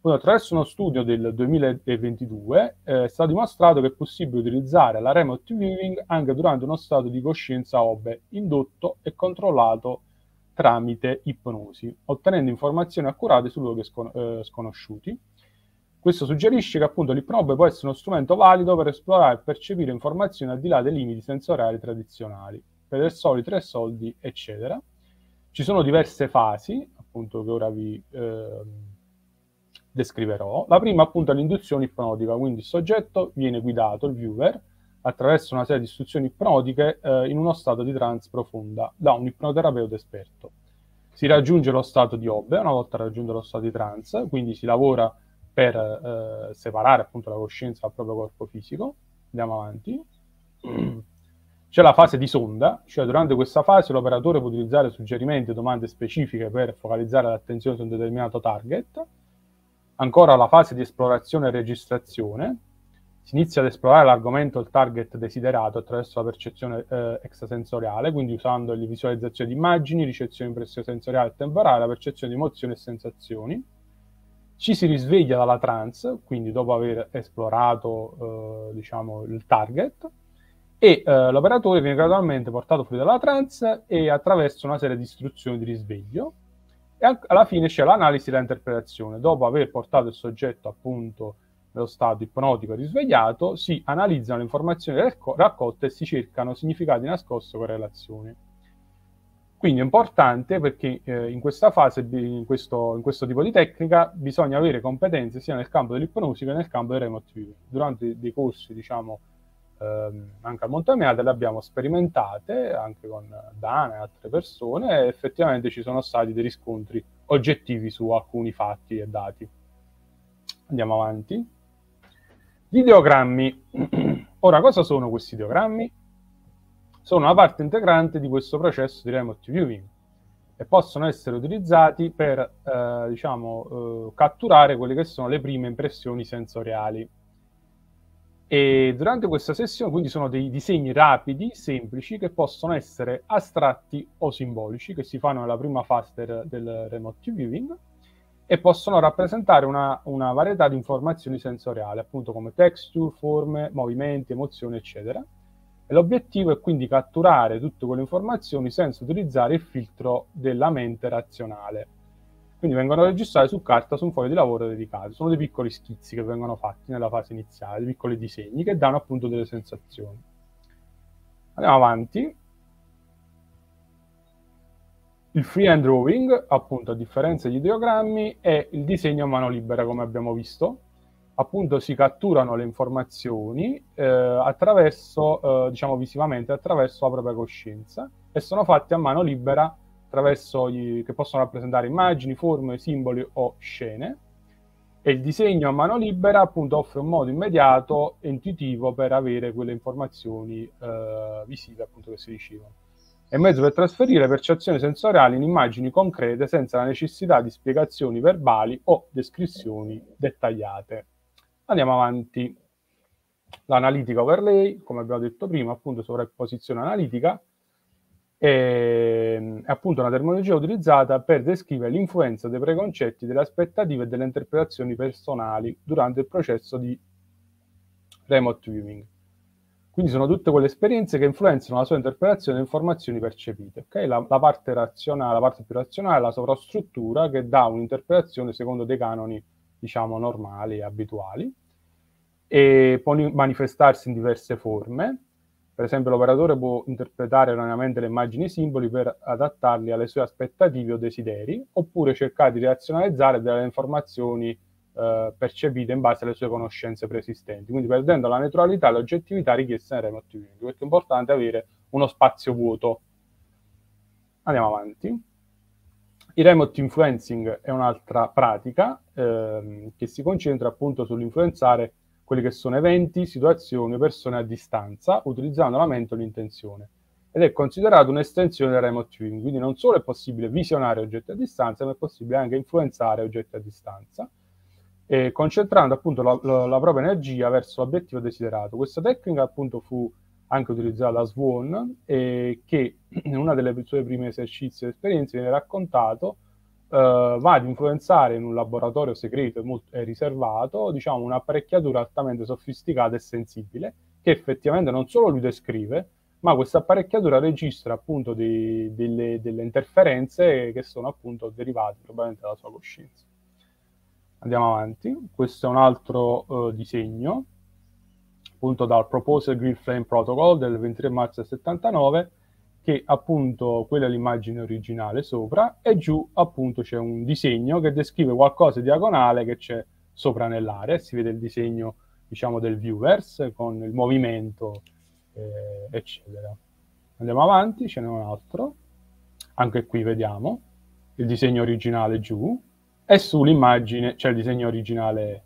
attraverso uno studio del 2022 eh, è stato dimostrato che è possibile utilizzare la remote viewing anche durante uno stato di coscienza OBE indotto e controllato tramite ipnosi, ottenendo informazioni accurate su luoghi scon- eh, sconosciuti questo suggerisce che appunto l'ipnobe può essere uno strumento valido per esplorare e percepire informazioni al di là dei limiti sensoriali tradizionali, per soli tre soldi, eccetera. Ci sono diverse fasi, appunto, che ora vi eh, descriverò. La prima appunto è l'induzione ipnotica, quindi il soggetto viene guidato, il viewer, attraverso una serie di istruzioni ipnotiche eh, in uno stato di trance profonda da un ipnoterapeuta esperto. Si raggiunge lo stato di Obbe una volta raggiunto lo stato di trance, quindi si lavora per eh, separare appunto la coscienza dal proprio corpo fisico. Andiamo avanti. C'è la fase di sonda, cioè durante questa fase l'operatore può utilizzare suggerimenti e domande specifiche per focalizzare l'attenzione su un determinato target. Ancora la fase di esplorazione e registrazione. Si inizia ad esplorare l'argomento il target desiderato attraverso la percezione eh, extrasensoriale, quindi usando le visualizzazioni di immagini, ricezione impressione sensoriale e temporale, la percezione di emozioni e sensazioni ci si risveglia dalla trance, quindi dopo aver esplorato eh, diciamo, il target, e eh, l'operatore viene gradualmente portato fuori dalla trance e attraverso una serie di istruzioni di risveglio. E alla fine c'è l'analisi e l'interpretazione. Dopo aver portato il soggetto appunto nello stato ipnotico e risvegliato, si analizzano le informazioni raccolte e si cercano significati nascosti o correlazioni. Quindi è importante perché eh, in questa fase, in questo, in questo, tipo di tecnica, bisogna avere competenze sia nel campo dell'ipnosi che nel campo del remote viewing. Durante dei corsi, diciamo, ehm, anche al Montemeate le abbiamo sperimentate, anche con Dana e altre persone, e effettivamente ci sono stati dei riscontri oggettivi su alcuni fatti e dati. Andiamo avanti. Gli ideogrammi. Ora, cosa sono questi ideogrammi? Sono una parte integrante di questo processo di remote viewing e possono essere utilizzati per eh, diciamo, eh, catturare quelle che sono le prime impressioni sensoriali. E durante questa sessione, quindi, sono dei disegni rapidi, semplici, che possono essere astratti o simbolici, che si fanno nella prima fase del, del remote viewing e possono rappresentare una, una varietà di informazioni sensoriali, appunto come texture, forme, movimenti, emozioni, eccetera l'obiettivo è quindi catturare tutte quelle informazioni senza utilizzare il filtro della mente razionale. Quindi vengono registrate su carta su un foglio di lavoro dedicato. Sono dei piccoli schizzi che vengono fatti nella fase iniziale, dei piccoli disegni che danno appunto delle sensazioni. Andiamo avanti. Il freehand drawing, appunto, a differenza degli ideogrammi, è il disegno a mano libera, come abbiamo visto. Appunto, si catturano le informazioni eh, attraverso, eh, diciamo visivamente, attraverso la propria coscienza e sono fatti a mano libera attraverso gli, che possono rappresentare immagini, forme, simboli o scene. E il disegno a mano libera, appunto, offre un modo immediato e intuitivo per avere quelle informazioni eh, visive, appunto, che si ricevono è mezzo per trasferire percezioni sensoriali in immagini concrete senza la necessità di spiegazioni verbali o descrizioni dettagliate. Andiamo avanti. L'analitica overlay, come abbiamo detto prima, appunto sovrapposizione analitica, è, è appunto una terminologia utilizzata per descrivere l'influenza dei preconcetti, delle aspettative e delle interpretazioni personali durante il processo di remote viewing. Quindi sono tutte quelle esperienze che influenzano la sua interpretazione delle informazioni percepite. Okay? La, la, parte razionale, la parte più razionale è la sovrastruttura che dà un'interpretazione secondo dei canoni, diciamo, normali e abituali e può manifestarsi in diverse forme. Per esempio, l'operatore può interpretare erroneamente le immagini e i simboli per adattarli alle sue aspettative o desideri, oppure cercare di razionalizzare delle informazioni eh, percepite in base alle sue conoscenze preesistenti, quindi perdendo la neutralità e l'oggettività richiesta nel remote viewing, perché è importante avere uno spazio vuoto. Andiamo avanti. Il remote influencing è un'altra pratica ehm, che si concentra appunto sull'influenzare quelli che sono eventi, situazioni o persone a distanza, utilizzando la mente o l'intenzione. Ed è considerato un'estensione del remote viewing, quindi non solo è possibile visionare oggetti a distanza, ma è possibile anche influenzare oggetti a distanza eh, concentrando appunto la, la, la, propria energia verso l'obiettivo desiderato. Questa tecnica appunto fu anche utilizzata da Swan e che in una delle sue prime esercizi e esperienze viene raccontato Uh, va ad influenzare in un laboratorio segreto e, riservato, diciamo, un'apparecchiatura altamente sofisticata e sensibile, che effettivamente non solo lui descrive, ma questa apparecchiatura registra appunto dei, delle, delle, interferenze che sono appunto derivate probabilmente dalla sua coscienza. Andiamo avanti. Questo è un altro uh, disegno, appunto dal Proposal Green Flame Protocol del 23 marzo del 79, che appunto quella è l'immagine originale sopra, e giù appunto c'è un disegno che descrive qualcosa di diagonale che c'è sopra nell'area, si vede il disegno diciamo del viewers con il movimento eh, eccetera. Andiamo avanti, ce n'è un altro, anche qui vediamo il disegno originale giù, e sull'immagine c'è il disegno originale,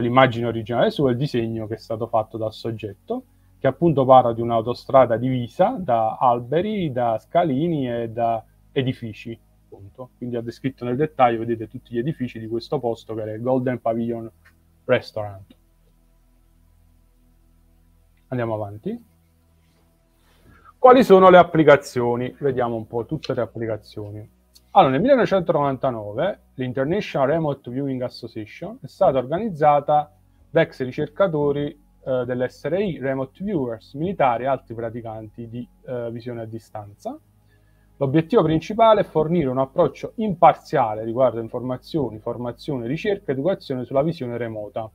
l'immagine originale su il disegno che è stato fatto dal soggetto, che appunto parla di un'autostrada divisa da alberi, da scalini e da edifici. Appunto. Quindi ha descritto nel dettaglio, vedete tutti gli edifici di questo posto che era il Golden Pavilion Restaurant. Andiamo avanti. Quali sono le applicazioni? Vediamo un po' tutte le applicazioni. Allora, nel 1999 l'International Remote Viewing Association è stata organizzata da ex ricercatori eh, dell'SRI, remote viewers, militari e altri praticanti di eh, visione a distanza. L'obiettivo principale è fornire un approccio imparziale riguardo informazioni, formazione, ricerca e educazione sulla visione remota.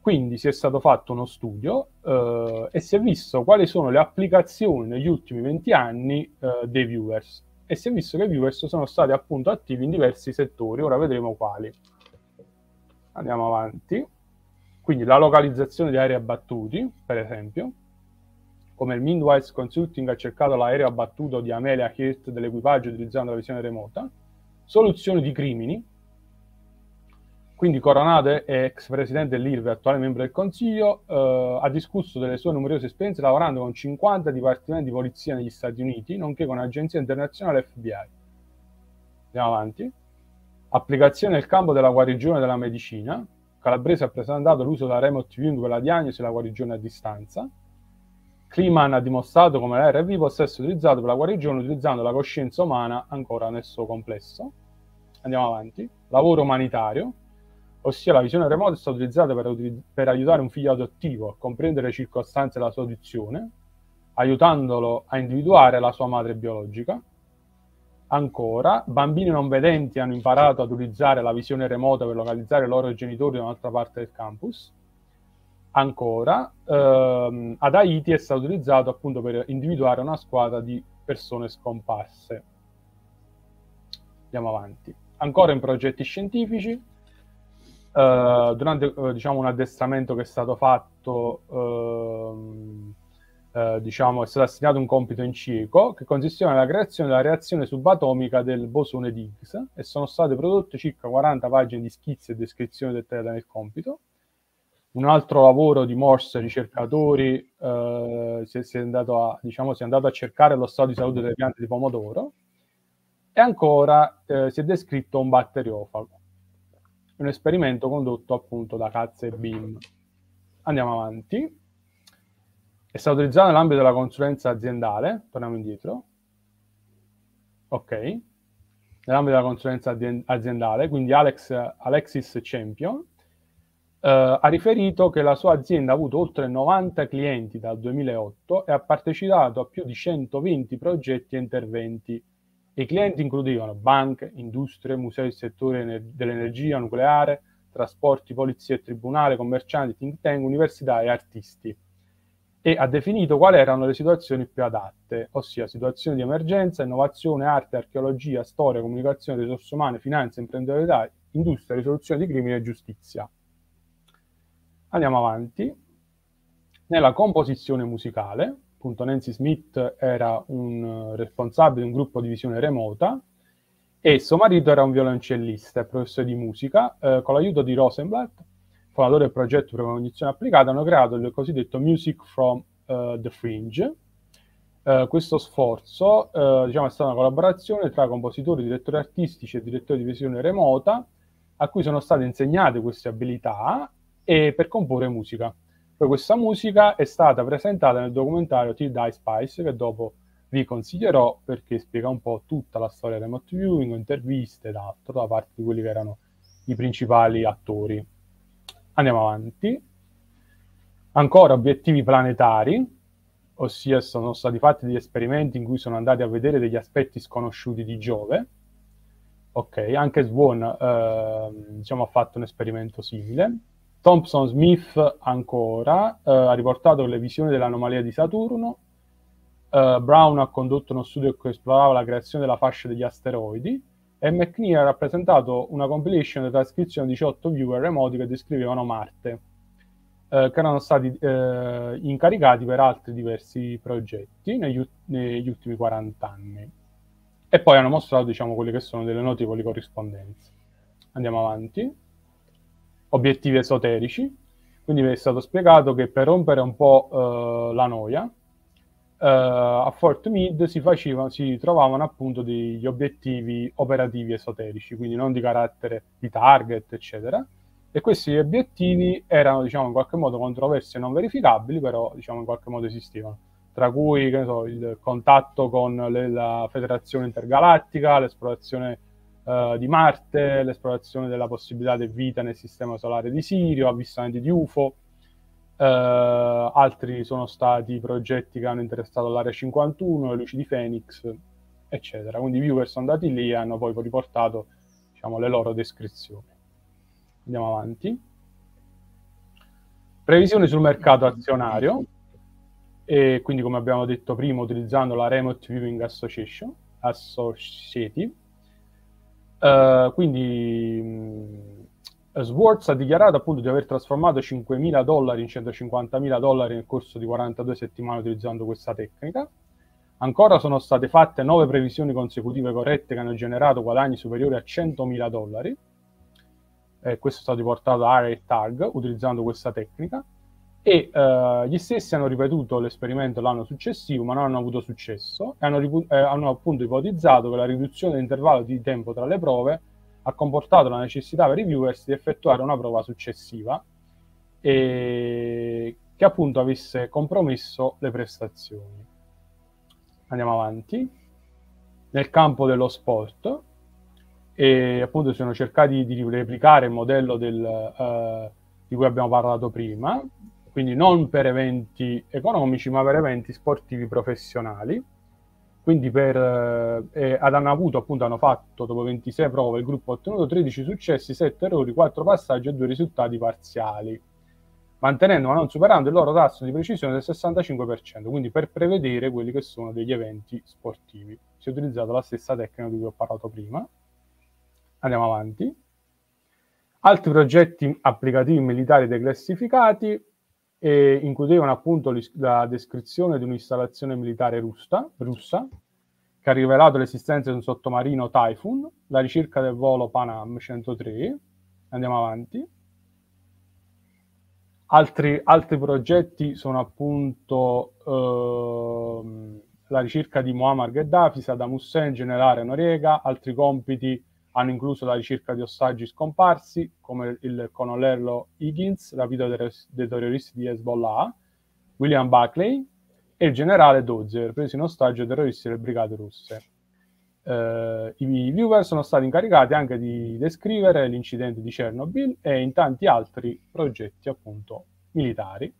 Quindi si è stato fatto uno studio eh, e si è visto quali sono le applicazioni negli ultimi 20 anni eh, dei viewers e si è visto che i viewers sono stati appunto attivi in diversi settori, ora vedremo quali. Andiamo avanti. Quindi la localizzazione di aerei abbattuti, per esempio, come il Mindwise Consulting ha cercato l'aereo abbattuto di Amelia Hirt dell'equipaggio utilizzando la visione remota, soluzioni di crimini, quindi Coronado, ex presidente dell'IRVE, attuale membro del Consiglio, eh, ha discusso delle sue numerose esperienze lavorando con 50 dipartimenti di polizia negli Stati Uniti, nonché con agenzia internazionale FBI. Andiamo avanti. Applicazione nel campo della guarigione della medicina. Calabrese ha presentato l'uso della remote viewing per la diagnosi e la guarigione a distanza. Kliman ha dimostrato come l'ARV possa essere utilizzato per la guarigione utilizzando la coscienza umana ancora nel suo complesso. Andiamo avanti. Lavoro umanitario ossia la visione remota è stata utilizzata per, per, aiutare un figlio adottivo a comprendere le circostanze della sua adozione, aiutandolo a individuare la sua madre biologica. Ancora, bambini non vedenti hanno imparato ad utilizzare la visione remota per localizzare i loro genitori da un'altra parte del campus. Ancora, ehm, ad Haiti è stato utilizzato appunto per individuare una squadra di persone scomparse. Andiamo avanti. Ancora in progetti scientifici, Uh, durante uh, diciamo, un addestramento che è stato fatto, uh, diciamo, è stato assegnato un compito in cieco che consisteva nella creazione della reazione subatomica del bosone di Higgs e sono state prodotte circa 40 pagine di schizzi e descrizioni dettagliate nel compito. Un altro lavoro di Morse ricercatori si, si, è andato a, diciamo, si è andato a cercare lo stato di salute delle piante di pomodoro e ancora si è descritto un batteriofago un esperimento condotto appunto da Katz e Beam. Andiamo avanti. È stato utilizzato nell'ambito della consulenza aziendale, torniamo indietro. Ok. Nell'ambito della consulenza aziendale, quindi Alex, Alexis Champion Uh, ha riferito che la sua azienda ha avuto oltre 90 clienti dal 2008 e ha partecipato a più di 120 progetti e interventi i clienti includevano banche, industrie, musei del settore dell'energia nucleare, trasporti, polizia e tribunale, commercianti, think tank, università e artisti. E ha definito quali erano le situazioni più adatte, ossia situazioni di emergenza, innovazione, arte, archeologia, storia, comunicazione, risorse umane, finanza, imprenditorialità, industria, risoluzione di crimini e giustizia. Andiamo avanti. Nella composizione musicale, appunto Nancy Smith era un responsabile di un gruppo di visione remota e suo marito era un violoncellista e professore di musica. Eh, con l'aiuto di Rosenblatt, fondatore del progetto per cognizione applicata, hanno creato il cosiddetto Music from uh, the Fringe. Uh, questo sforzo uh, diciamo, è stata una collaborazione tra compositori, direttori artistici e direttori di visione remota a cui sono state insegnate queste abilità e per comporre musica. Poi questa musica è stata presentata nel documentario Till Die Spice, che dopo vi consiglierò perché spiega un po' tutta la storia del remote viewing, interviste ed altro da parte di quelli che erano i principali attori. Andiamo avanti. Ancora obiettivi planetari, ossia sono stati fatti degli esperimenti in cui sono andati a vedere degli aspetti sconosciuti di Giove. Ok, anche Swan eh, diciamo, ha fatto un esperimento simile. Thompson Smith ancora eh, ha riportato le visioni dell'anomalia di Saturno. Eh, Brown ha condotto uno studio che esplorava la creazione della fascia degli asteroidi. E McNeil ha rappresentato una compilation di trascrizioni di 18 viewer remoti che descrivevano Marte, eh, che erano stati eh, incaricati per altri diversi progetti negli, negli, ultimi 40 anni. E poi hanno mostrato, diciamo, quelle che sono delle notevoli corrispondenze. Andiamo avanti obiettivi esoterici. Quindi mi è stato spiegato che per rompere un po' uh, la noia, uh, a Fort Meade si, faceva, si trovavano appunto degli obiettivi operativi esoterici, quindi non di carattere di target, eccetera. E questi obiettivi erano, diciamo, in qualche modo controversi e non verificabili, però, diciamo, in qualche modo esistevano. Tra cui, so, il contatto con le, la Federazione Intergalattica, l'esplorazione uh, di Marte, l'esplorazione della possibilità di vita nel sistema solare di Sirio, avvistamenti di UFO. Uh, altri sono stati progetti che hanno interessato l'area 51, le luci di Phoenix, eccetera. Quindi i viewer sono andati lì e hanno poi riportato diciamo, le loro descrizioni. Andiamo avanti. Previsioni sul mercato azionario, e quindi come abbiamo detto prima utilizzando la Remote Viewing Association, Associative, Uh, quindi mh, mm, Swartz ha dichiarato appunto di aver trasformato 5.000 dollari in 150.000 dollari nel corso di 42 settimane utilizzando questa tecnica. Ancora sono state fatte 9 previsioni consecutive corrette che hanno generato guadagni superiori a 100.000 dollari. Eh, questo è stato riportato da Area Tag utilizzando questa tecnica e uh, gli stessi hanno ripetuto l'esperimento l'anno successivo ma non hanno avuto successo e hanno, eh, hanno appunto ipotizzato che la riduzione dell'intervallo di tempo tra le prove ha comportato la necessità per i viewers di effettuare una prova successiva e che appunto avesse compromesso le prestazioni. Andiamo avanti. Nel campo dello sport, e appunto si sono cercati di replicare il modello del, uh, di cui abbiamo parlato prima, quindi non per eventi economici, ma per eventi sportivi professionali. Quindi per, eh, hanno avuto, appunto, hanno fatto dopo 26 prove, il gruppo ha ottenuto 13 successi, 7 errori, 4 passaggi e 2 risultati parziali, mantenendo ma non superando il loro tasso di precisione del 65%, quindi per prevedere quelli che sono degli eventi sportivi. Si è utilizzato la stessa tecnica di cui ho parlato prima. Andiamo avanti. Altri progetti applicativi militari declassificati eh, includevano appunto la descrizione di un'installazione militare russa, russa che ha rivelato l'esistenza di un sottomarino Typhoon, la ricerca del volo Panam 103. Andiamo avanti. Altri, altri progetti sono appunto ehm, la ricerca di Muammar Gheddafi, Saddam Hussein, generale Noriega, altri compiti hanno incluso la ricerca di ostaggi scomparsi, come il colonnello Higgins, la vita dei terroristi di Hezbollah, William Buckley e il generale Dozier, preso in ostaggio terroristi delle brigate russe. Uh, I viewer sono stati incaricati anche di descrivere l'incidente di Chernobyl e in tanti altri progetti appunto militari.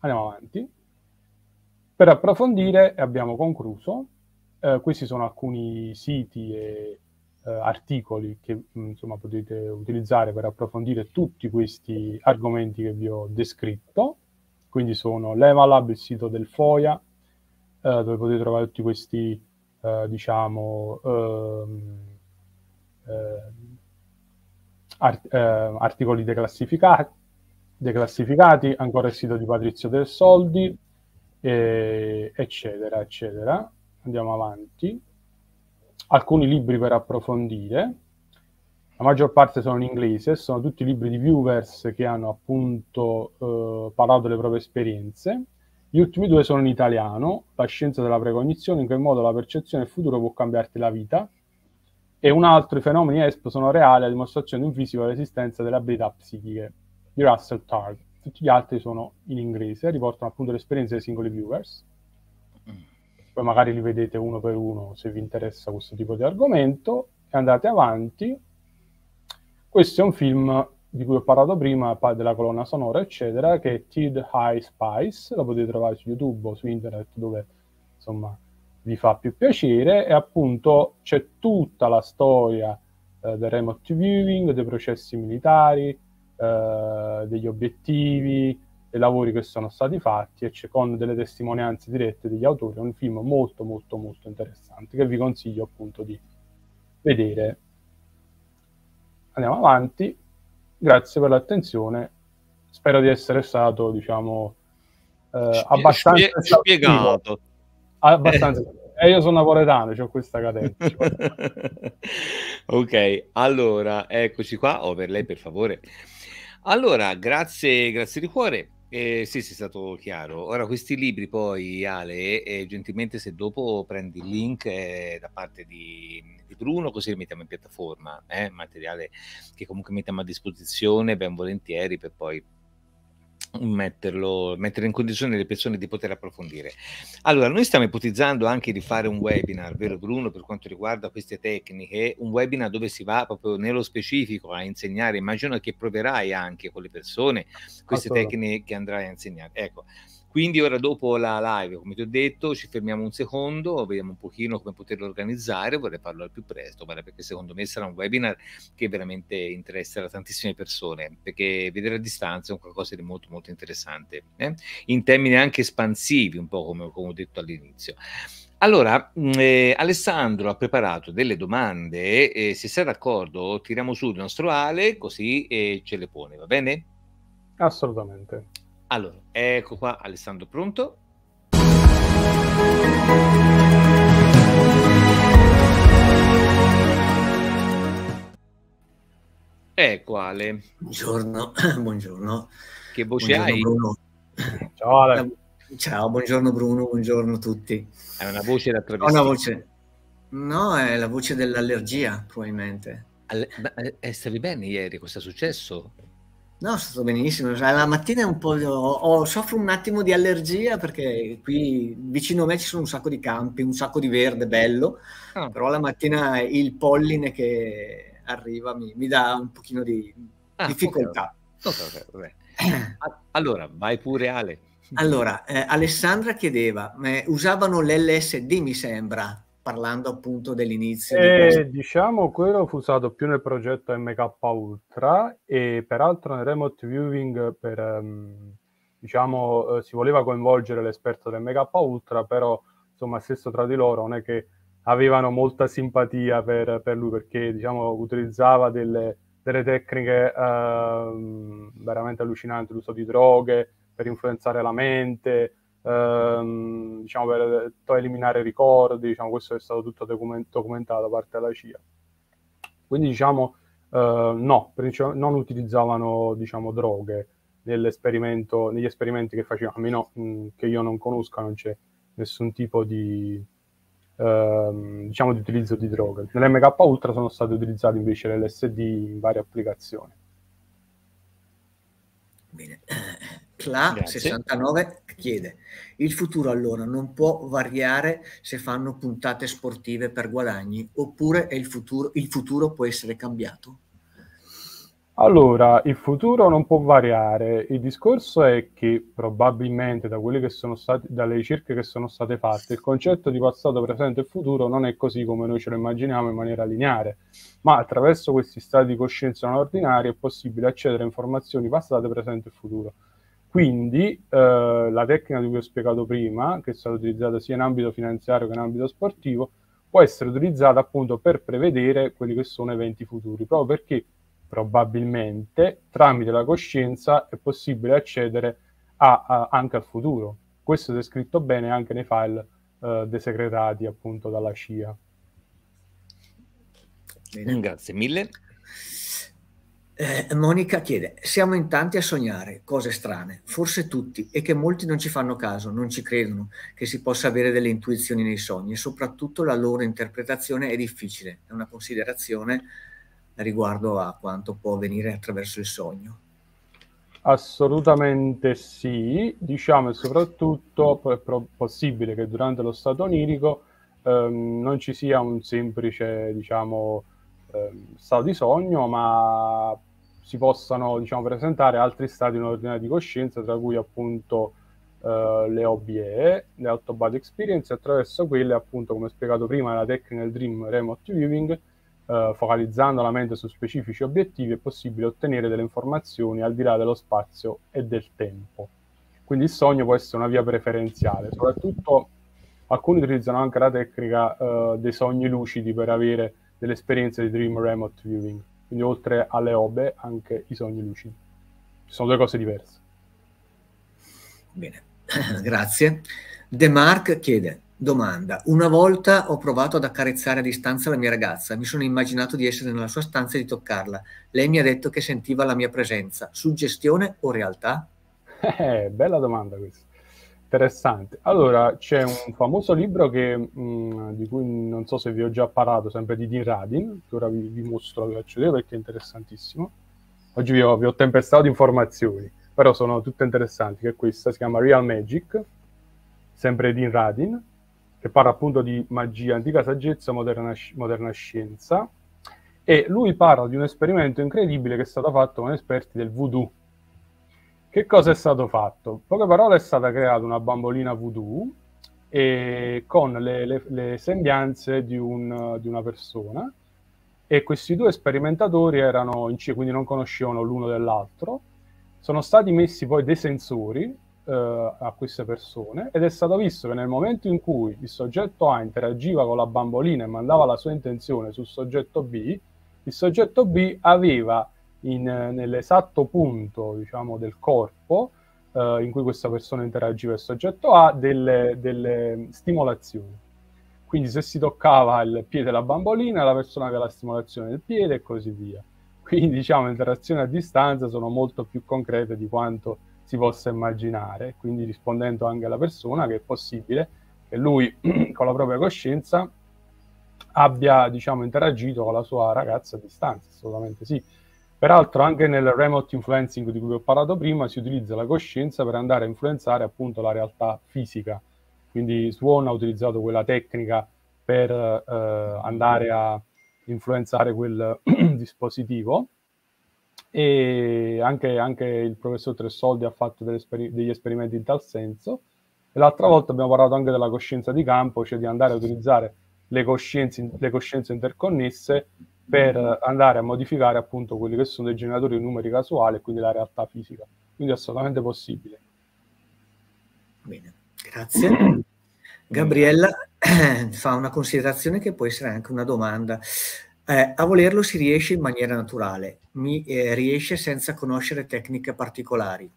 Andiamo avanti. Per approfondire abbiamo concluso. Uh, questi sono alcuni siti e uh, articoli che mm, insomma, potete utilizzare per approfondire tutti questi argomenti che vi ho descritto. Quindi sono l'Evalab, il sito del FOIA, dove potete trovare tutti questi eh, diciamo, ehm, eh, art- eh, articoli declassificati, declassificati, ancora il sito di Patrizio del Soldi, eccetera, eccetera. Andiamo avanti. Alcuni libri per approfondire. La maggior parte sono in inglese, sono tutti libri di viewers che hanno appunto eh, parlato delle proprie esperienze gli ultimi due sono in italiano, La scienza della precognizione, in che modo la percezione del futuro può cambiarti la vita, e un altro, i fenomeni ESP sono reali a dimostrazione di un fisico dell'esistenza delle abilità psichiche, di Russell Targ. Tutti gli altri sono in inglese, riportano appunto l'esperienza dei singoli viewers. Poi magari li vedete uno per uno se vi interessa questo tipo di argomento e andate avanti. Questo è un film di cui ho parlato prima, della colonna sonora, eccetera, che è Tid High Spice, lo potete trovare su YouTube o su internet dove insomma vi fa più piacere e appunto c'è tutta la storia eh, del remote viewing, dei processi militari, eh, degli obiettivi, dei lavori che sono stati fatti e c'è con delle testimonianze dirette degli autori, è un film molto molto molto interessante che vi consiglio appunto di vedere. Andiamo avanti grazie per l'attenzione. Spero di essere stato, diciamo, eh, abbastanza spiegato. Abbastanza. Eh. E io sono napoletano, ho questa cadenza.
ok, allora, eccoci qua. Per lei, per favore. Allora, grazie, grazie di cuore. Eh, sì, sì, è stato chiaro. Ora, questi libri poi, Ale, eh, gentilmente se dopo prendi il link eh, da parte di, di, Bruno, così li mettiamo in piattaforma, eh, materiale che comunque mettiamo a disposizione ben volentieri per poi metterlo, mettere in condizione le persone di poter approfondire. Allora, noi stiamo ipotizzando anche di fare un webinar, vero Bruno, per quanto riguarda queste tecniche, un webinar dove si va proprio nello specifico a insegnare, immagino che proverai anche con le persone queste tecniche che andrai a insegnare. Ecco, quindi ora dopo la live, come ti ho detto, ci fermiamo un secondo, vediamo un pochino come poterlo organizzare, vorrei farlo al più presto, perché secondo me sarà un webinar che veramente interesserà tantissime persone, perché vedere a distanza è un qualcosa di molto molto interessante, eh? in termini anche espansivi, un po' come, come ho detto all'inizio. Allora, mm, eh, Alessandro ha preparato delle domande e se sei d'accordo tiriamo su il nostro Ale così eh, ce le pone, va bene?
Assolutamente.
Allora, ecco qua Alessandro pronto. Ecco Ale.
Buongiorno, buongiorno.
Che voce buongiorno, hai?
Bruno. Ciao Ale. Ciao, buongiorno Bruno, buongiorno a tutti.
È una voce da
travestire? Una voce. No, è la voce dell'allergia, probabilmente.
Alle... Ma, eh, stavi bene ieri? Cosa è successo?
No, sto benissimo. Cioè, la mattina è un po'. Ho, ho, soffro un attimo di allergia perché qui vicino a me ci sono un sacco di campi, un sacco di verde bello. Oh. Però la mattina il polline che arriva mi, mi dà un pochino di ah, difficoltà.
Okay. Okay, okay, allora, vai pure Ale.
Allora, eh, Alessandra chiedeva, eh, usavano l'LSD mi sembra parlando appunto dell'inizio.
Eh, di diciamo quello fu usato più nel progetto MK Ultra e peraltro nel remote viewing per, um, diciamo, eh, si voleva coinvolgere l'esperto del MK Ultra, però insomma stesso tra di loro non è che avevano molta simpatia per, per lui perché diciamo, utilizzava delle, delle tecniche uh, veramente allucinanti, l'uso di droghe per influenzare la mente, uh, diciamo, per, per eliminare ricordi, diciamo, questo è stato tutto document- documentato da parte della CIA. Quindi diciamo uh, no, non utilizzavano diciamo, droghe negli esperimenti che facevano, a meno mh, che io non conosca, non c'è nessun tipo di, ehm, diciamo, di utilizzo di droghe. Nell'MK Ultra sono state utilizzate invece l'LSD in varie applicazioni.
Bene. CLA69 chiede, il futuro allora non può variare se fanno puntate sportive per guadagni oppure il futuro, il futuro può essere cambiato?
Allora, il futuro non può variare. Il discorso è che probabilmente da quelle che sono state, dalle ricerche che sono state fatte, il concetto di passato, presente e futuro non è così come noi ce lo immaginiamo in maniera lineare, ma attraverso questi stati di coscienza non ordinari è possibile accedere a informazioni passate, presente e futuro. Quindi eh, la tecnica di cui ho spiegato prima, che è stata utilizzata sia in ambito finanziario che in ambito sportivo, può essere utilizzata appunto per prevedere quelli che sono eventi futuri, proprio perché probabilmente tramite la coscienza è possibile accedere a, a, anche al futuro. Questo è descritto bene anche nei file uh, desecretati appunto dalla CIA.
Grazie mille.
Eh, Monica chiede, siamo in tanti a sognare cose strane, forse tutti, e che molti non ci fanno caso, non ci credono che si possa avere delle intuizioni nei sogni e soprattutto la loro interpretazione è difficile, è una considerazione riguardo a quanto può avvenire attraverso il sogno?
Assolutamente sì, diciamo e soprattutto è possibile che durante lo stato onirico ehm, non ci sia un semplice diciamo, ehm, stato di sogno, ma si possano diciamo, presentare altri stati in ordine di coscienza, tra cui appunto eh, le OBE, le Body Experience, attraverso quelle appunto come spiegato prima la tecnica del Dream Remote Viewing, eh, focalizzando la mente su specifici obiettivi, è possibile ottenere delle informazioni al di là dello spazio e del tempo. Quindi il sogno può essere una via preferenziale, soprattutto alcuni utilizzano anche la tecnica eh, dei sogni lucidi per avere delle esperienze di Dream Remote Viewing, quindi oltre alle obe anche i sogni lucidi. Ci sono due cose diverse.
Bene, grazie. De Mark chiede, Domanda. Una volta ho provato ad accarezzare a distanza la mia ragazza. Mi sono immaginato di essere nella sua stanza e di toccarla. Lei mi ha detto che sentiva la mia presenza. Suggestione o realtà?
Eh, bella domanda questa. Interessante. Allora, c'è un famoso libro che, mh, mm, di cui non so se vi ho già parlato, sempre di Dean Radin, che ora vi, vi mostro, vi faccio vedere perché è interessantissimo. Oggi vi ho, vi ho tempestato di informazioni, però sono tutte interessanti, che è questa, si chiama Real Magic, sempre di Dean Radin, che parla appunto di magia, antica saggezza, moderna, moderna scienza. E lui parla di un esperimento incredibile che è stato fatto con esperti del voodoo. Che cosa è stato fatto? In poche parole è stata creata una bambolina voodoo e con le, le, le sembianze di, un, di, una persona e questi due sperimentatori erano in C, quindi non conoscevano l'uno dell'altro. Sono stati messi poi dei sensori eh, a queste persone ed è stato visto che nel momento in cui il soggetto A interagiva con la bambolina e mandava la sua intenzione sul soggetto B, il soggetto B aveva in, nell'esatto punto diciamo, del corpo eh, in cui questa persona interagiva il soggetto A delle, delle stimolazioni. Quindi se si toccava il piede della bambolina, la persona aveva la stimolazione del piede e così via. Quindi diciamo le interazioni a distanza sono molto più concrete di quanto si possa immaginare, quindi rispondendo anche alla persona che è possibile che lui con la propria coscienza abbia diciamo interagito con la sua ragazza a distanza, assolutamente sì. Peraltro anche nel remote influencing di cui ho parlato prima si utilizza la coscienza per andare a influenzare appunto la realtà fisica. Quindi Swan ha utilizzato quella tecnica per eh, andare a influenzare quel dispositivo e anche, anche il professor Tressoldi ha fatto esperi- degli esperimenti in tal senso. E l'altra volta abbiamo parlato anche della coscienza di campo, cioè di andare a utilizzare le coscienze, le coscienze interconnesse per andare a modificare appunto quelli che sono dei generatori di numeri casuali e quindi la realtà fisica. Quindi è assolutamente possibile.
Bene, grazie. Gabriella fa una considerazione che può essere anche una domanda. Eh, a volerlo si riesce in maniera naturale, mi eh, riesce senza conoscere tecniche particolari.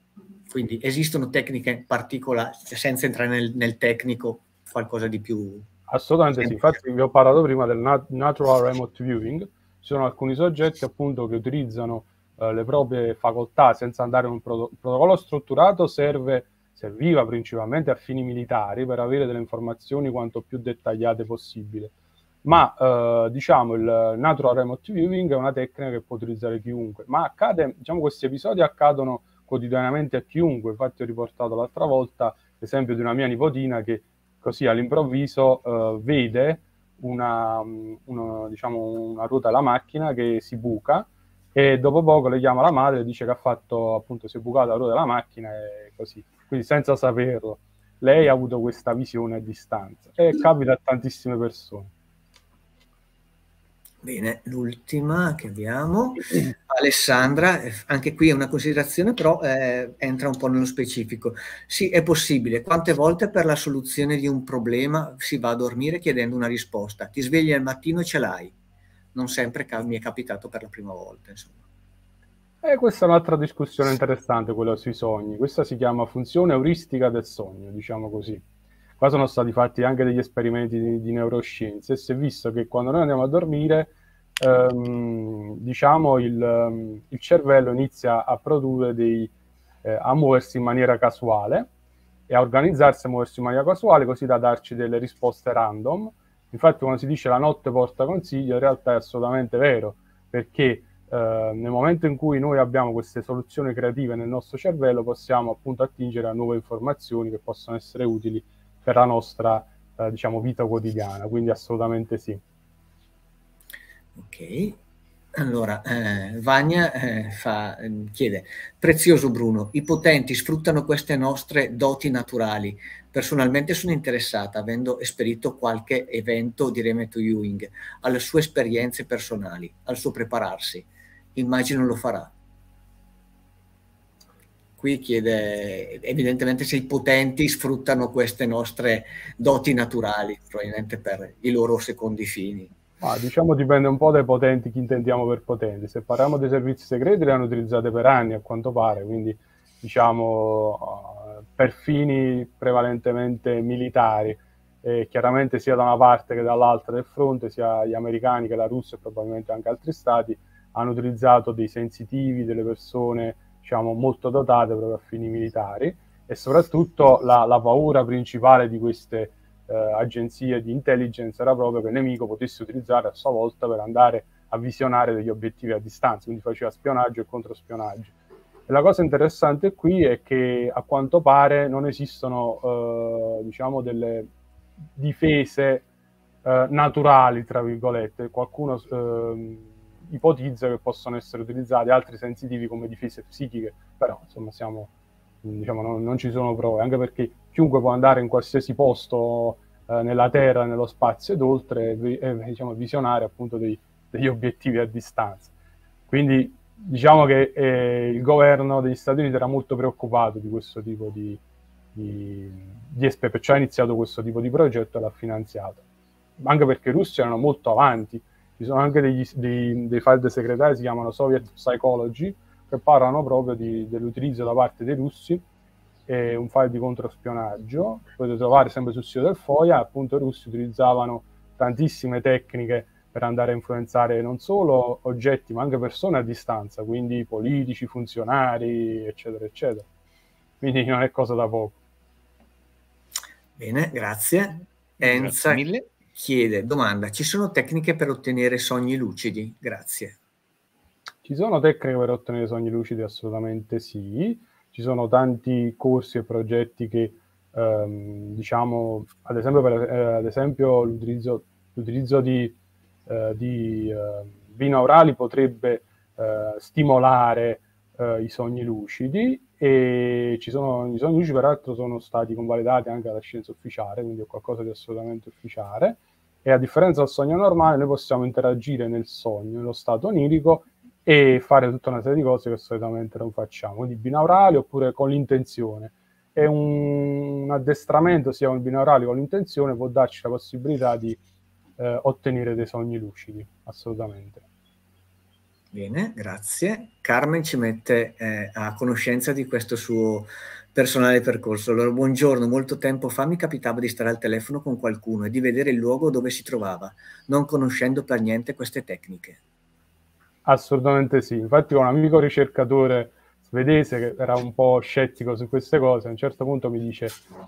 Quindi esistono tecniche particolari, senza entrare nel, nel tecnico, qualcosa di più
Assolutamente sì, infatti vi ho parlato prima del nat- natural remote viewing, ci sono alcuni soggetti appunto che utilizzano eh, le proprie facoltà senza andare in un pro- protocollo strutturato serve, serviva principalmente a fini militari per avere delle informazioni quanto più dettagliate possibile. Ma eh, diciamo il natural remote viewing è una tecnica che può utilizzare chiunque, ma accade, diciamo questi episodi accadono quotidianamente a chiunque, infatti ho riportato l'altra volta l'esempio di una mia nipotina che così all'improvviso uh, vede una, una, diciamo, una ruota della macchina che si buca e dopo poco le chiama la madre e dice che ha fatto appunto si è bucata la ruota della macchina e così. Quindi senza saperlo lei ha avuto questa visione a distanza e capita a tantissime persone
Bene, l'ultima che abbiamo, Alessandra, eh, anche qui è una considerazione, però eh, entra un po' nello specifico. Sì, è possibile. Quante volte per la soluzione di un problema si va a dormire chiedendo una risposta? Ti svegli al mattino e ce l'hai. Non sempre mi è capitato per la prima volta, insomma.
E questa è un'altra discussione interessante, quella sui sogni. Questa si chiama funzione euristica del sogno, diciamo così. Qua sono stati fatti anche degli esperimenti di, di neuroscienze e si è visto che quando noi andiamo a dormire, ehm, diciamo, il, ehm, il, cervello inizia a produrre dei, eh, a muoversi in maniera casuale e a organizzarsi a muoversi in maniera casuale così da darci delle risposte random. Infatti quando si dice la notte porta consiglio, in realtà è assolutamente vero, perché eh, nel momento in cui noi abbiamo queste soluzioni creative nel nostro cervello possiamo appunto attingere a nuove informazioni che possono essere utili per la nostra eh, diciamo, vita quotidiana, quindi assolutamente sì.
Ok, allora eh, Vagna eh, fa, ehm, chiede, prezioso Bruno, i potenti sfruttano queste nostre doti naturali. Personalmente sono interessata, avendo esperito qualche evento di remote viewing, alle sue esperienze personali, al suo prepararsi. Immagino lo farà qui chiede evidentemente se i potenti sfruttano queste nostre doti naturali, probabilmente per i loro secondi fini.
Ah, diciamo dipende un po' dai potenti, chi intendiamo per potenti. Se parliamo dei servizi segreti, le hanno utilizzate per anni, a quanto pare, quindi diciamo uh, per fini prevalentemente militari. E chiaramente sia da una parte che dall'altra del fronte, sia gli americani che la Russia e probabilmente anche altri stati, hanno utilizzato dei sensitivi, delle persone diciamo, molto dotate proprio a fini militari e soprattutto la, la paura principale di queste eh, agenzie di intelligence era proprio che il nemico potesse utilizzare a sua volta per andare a visionare degli obiettivi a distanza, quindi faceva spionaggio e controspionaggio. E la cosa interessante qui è che a quanto pare non esistono eh, diciamo delle difese eh, naturali, tra virgolette, qualcuno ipotizza che possono essere utilizzati altri sensitivi come difese psichiche, però insomma siamo, diciamo, non, non, ci sono prove, anche perché chiunque può andare in qualsiasi posto eh, nella Terra, nello spazio ed oltre, e, e diciamo, visionare appunto dei, degli obiettivi a distanza. Quindi diciamo che eh, il governo degli Stati Uniti era molto preoccupato di questo tipo di, di, di SP, perciò ha iniziato questo tipo di progetto e l'ha finanziato. Anche perché i russi erano molto avanti, ci sono anche degli, dei, dei file segretari, si chiamano Soviet Psychology, che parlano proprio di, dell'utilizzo da parte dei russi e un file di controspionaggio, potete trovare sempre sul sito del FOIA, appunto i russi utilizzavano tantissime tecniche per andare a influenzare non solo oggetti ma anche persone a distanza, quindi politici, funzionari, eccetera, eccetera. Quindi non è cosa da poco.
Bene, grazie. Enza, grazie mille chiede, domanda, ci sono tecniche per ottenere sogni lucidi? Grazie.
Ci sono tecniche per ottenere sogni lucidi? Assolutamente sì. Ci sono tanti corsi e progetti che, ehm, diciamo, ad esempio, per, eh, ad esempio l'utilizzo, l'utilizzo di, eh, di eh, binaurali potrebbe stimolare eh, i sogni lucidi e ci sono, i sogni lucidi peraltro sono stati convalidati anche dalla scienza ufficiale, quindi è qualcosa di assolutamente ufficiale e a differenza del sogno normale noi possiamo interagire nel sogno, nello stato onirico e fare tutta una serie di cose che solitamente non facciamo, quindi binaurali oppure con l'intenzione. e un, un addestramento sia un binaurale con l'intenzione può darci la possibilità di eh, ottenere dei sogni lucidi, assolutamente.
Bene, grazie. Carmen ci mette eh, a conoscenza di questo suo personale percorso. Allora, buongiorno, molto tempo fa mi capitava di stare al telefono con qualcuno e di vedere il luogo dove si trovava, non conoscendo per niente queste tecniche.
Assolutamente sì. Infatti, un amico ricercatore svedese che era un po' scettico su queste cose, a un certo punto mi dice: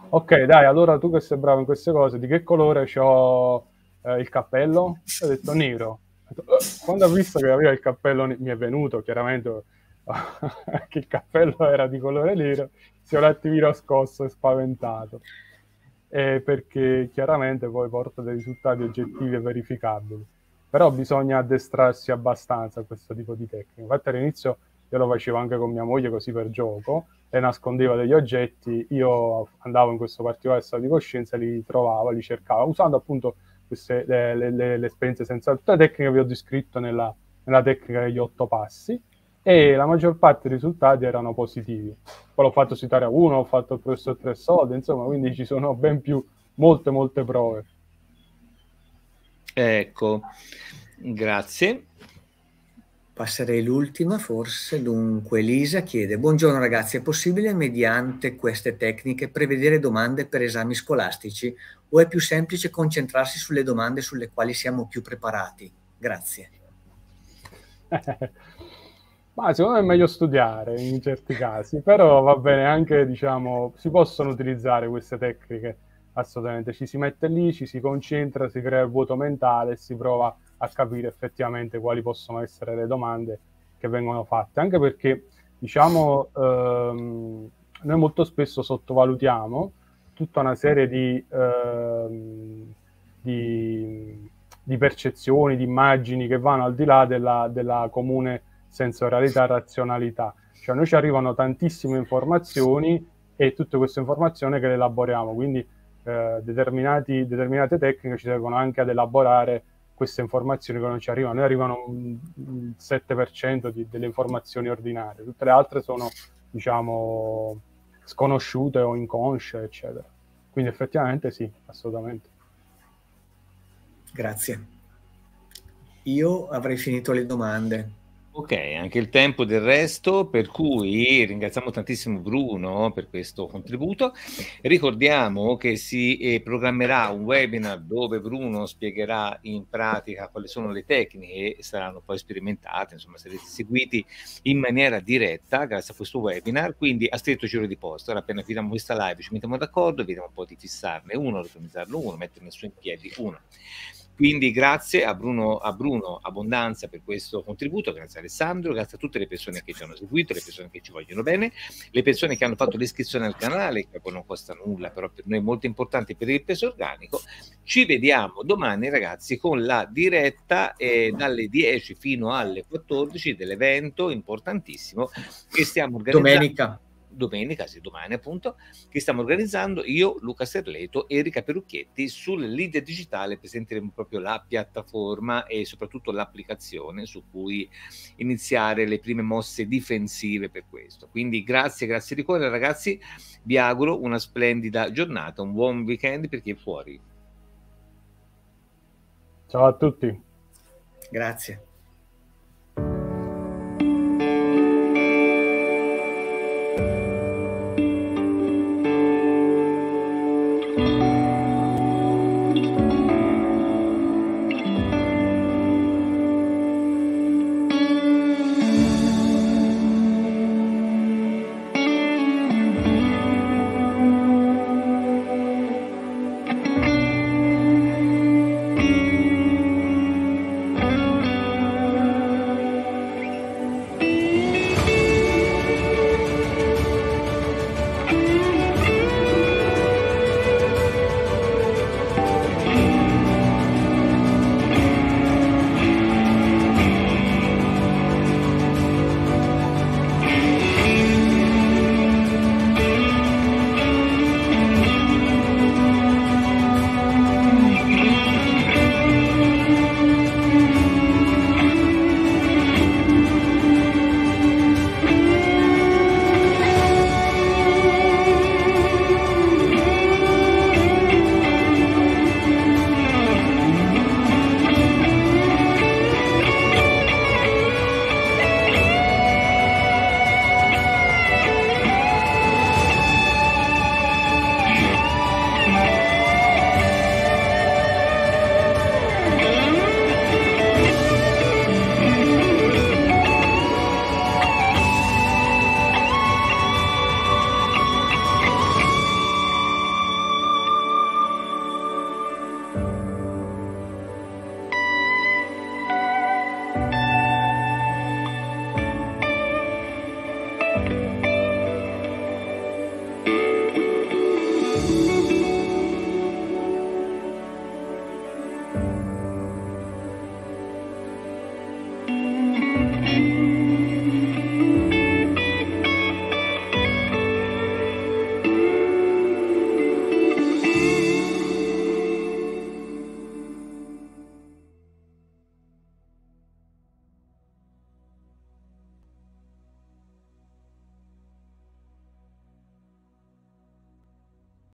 Ok, dai, allora tu che sei bravo in queste cose, di che colore ho eh, il cappello? E ho detto nero. Quando ho visto che aveva il cappello, mi è venuto chiaramente che il cappello era di colore nero, si è un attimino scosso e spaventato. Eh, perché chiaramente poi porta dei risultati oggettivi e verificabili però bisogna addestrarsi abbastanza a questo tipo di tecnica. Infatti all'inizio io lo facevo anche con mia moglie così per gioco, e nascondeva degli oggetti, io andavo in questo particolare stato di coscienza, li trovavo, li cercavo, usando appunto queste, le, le, le, le esperienze senza tutte le tecniche che vi ho descritto nella, nella tecnica degli otto passi, e la maggior parte dei risultati erano positivi. Poi l'ho fatto su Italia 1, ho fatto il professor Tre Soldi, insomma, quindi ci sono ben più, molte, molte prove.
Ecco, grazie.
Passerei l'ultima, forse. Dunque, Elisa chiede: Buongiorno ragazzi, è possibile mediante queste tecniche prevedere domande per esami scolastici o è più semplice concentrarsi sulle domande sulle quali siamo più preparati? Grazie.
Ma secondo me è meglio studiare in certi casi, però va bene anche, diciamo, si possono utilizzare queste tecniche assolutamente. Ci si mette lì, ci si concentra, si crea il vuoto mentale e si prova a capire effettivamente quali possono essere le domande che vengono fatte. Anche perché, diciamo, ehm, noi molto spesso sottovalutiamo tutta una serie di, ehm, di, di percezioni, di immagini che vanno al di là della, della comune sensorialità razionalità. Cioè, noi ci arrivano tantissime informazioni e tutte queste informazioni che le elaboriamo, quindi eh, determinate tecniche ci servono anche ad elaborare queste informazioni che non ci arrivano. Noi arrivano il 7% di, delle informazioni ordinarie, tutte le altre sono, diciamo, sconosciute o inconsce, eccetera. Quindi effettivamente sì, assolutamente.
Grazie. Io avrei finito le domande.
Ok, anche il tempo del resto, per cui ringraziamo tantissimo Bruno per questo contributo. Ricordiamo che si eh, programmerà un webinar dove Bruno spiegherà in pratica quali sono le tecniche e saranno poi sperimentate, insomma sarete seguiti in maniera diretta grazie a questo webinar, quindi a stretto giro di posto. Ora appena finiamo questa live ci mettiamo d'accordo, vediamo un po' di fissarne uno, organizzarlo uno, metterne su in piedi uno. Quindi grazie a Bruno, a Bruno Abbondanza per questo contributo, grazie a Alessandro, grazie a tutte le persone che ci hanno seguito, le persone che ci vogliono bene, le persone che hanno fatto l'iscrizione al canale, che poi non costa nulla, però per noi è molto importante per il peso organico. Ci vediamo domani ragazzi con la diretta eh, dalle 10 fino alle 14 dell'evento importantissimo che stiamo organizzando.
Domenica
domenica, sì, domani appunto, che stiamo organizzando io, Luca Serleto e Erika Perucchietti sul leader digitale presenteremo proprio la piattaforma e soprattutto l'applicazione su cui iniziare le prime mosse difensive per questo. Quindi grazie, grazie di cuore ragazzi, vi auguro una splendida giornata, un buon weekend per chi è fuori.
Ciao a tutti.
Grazie.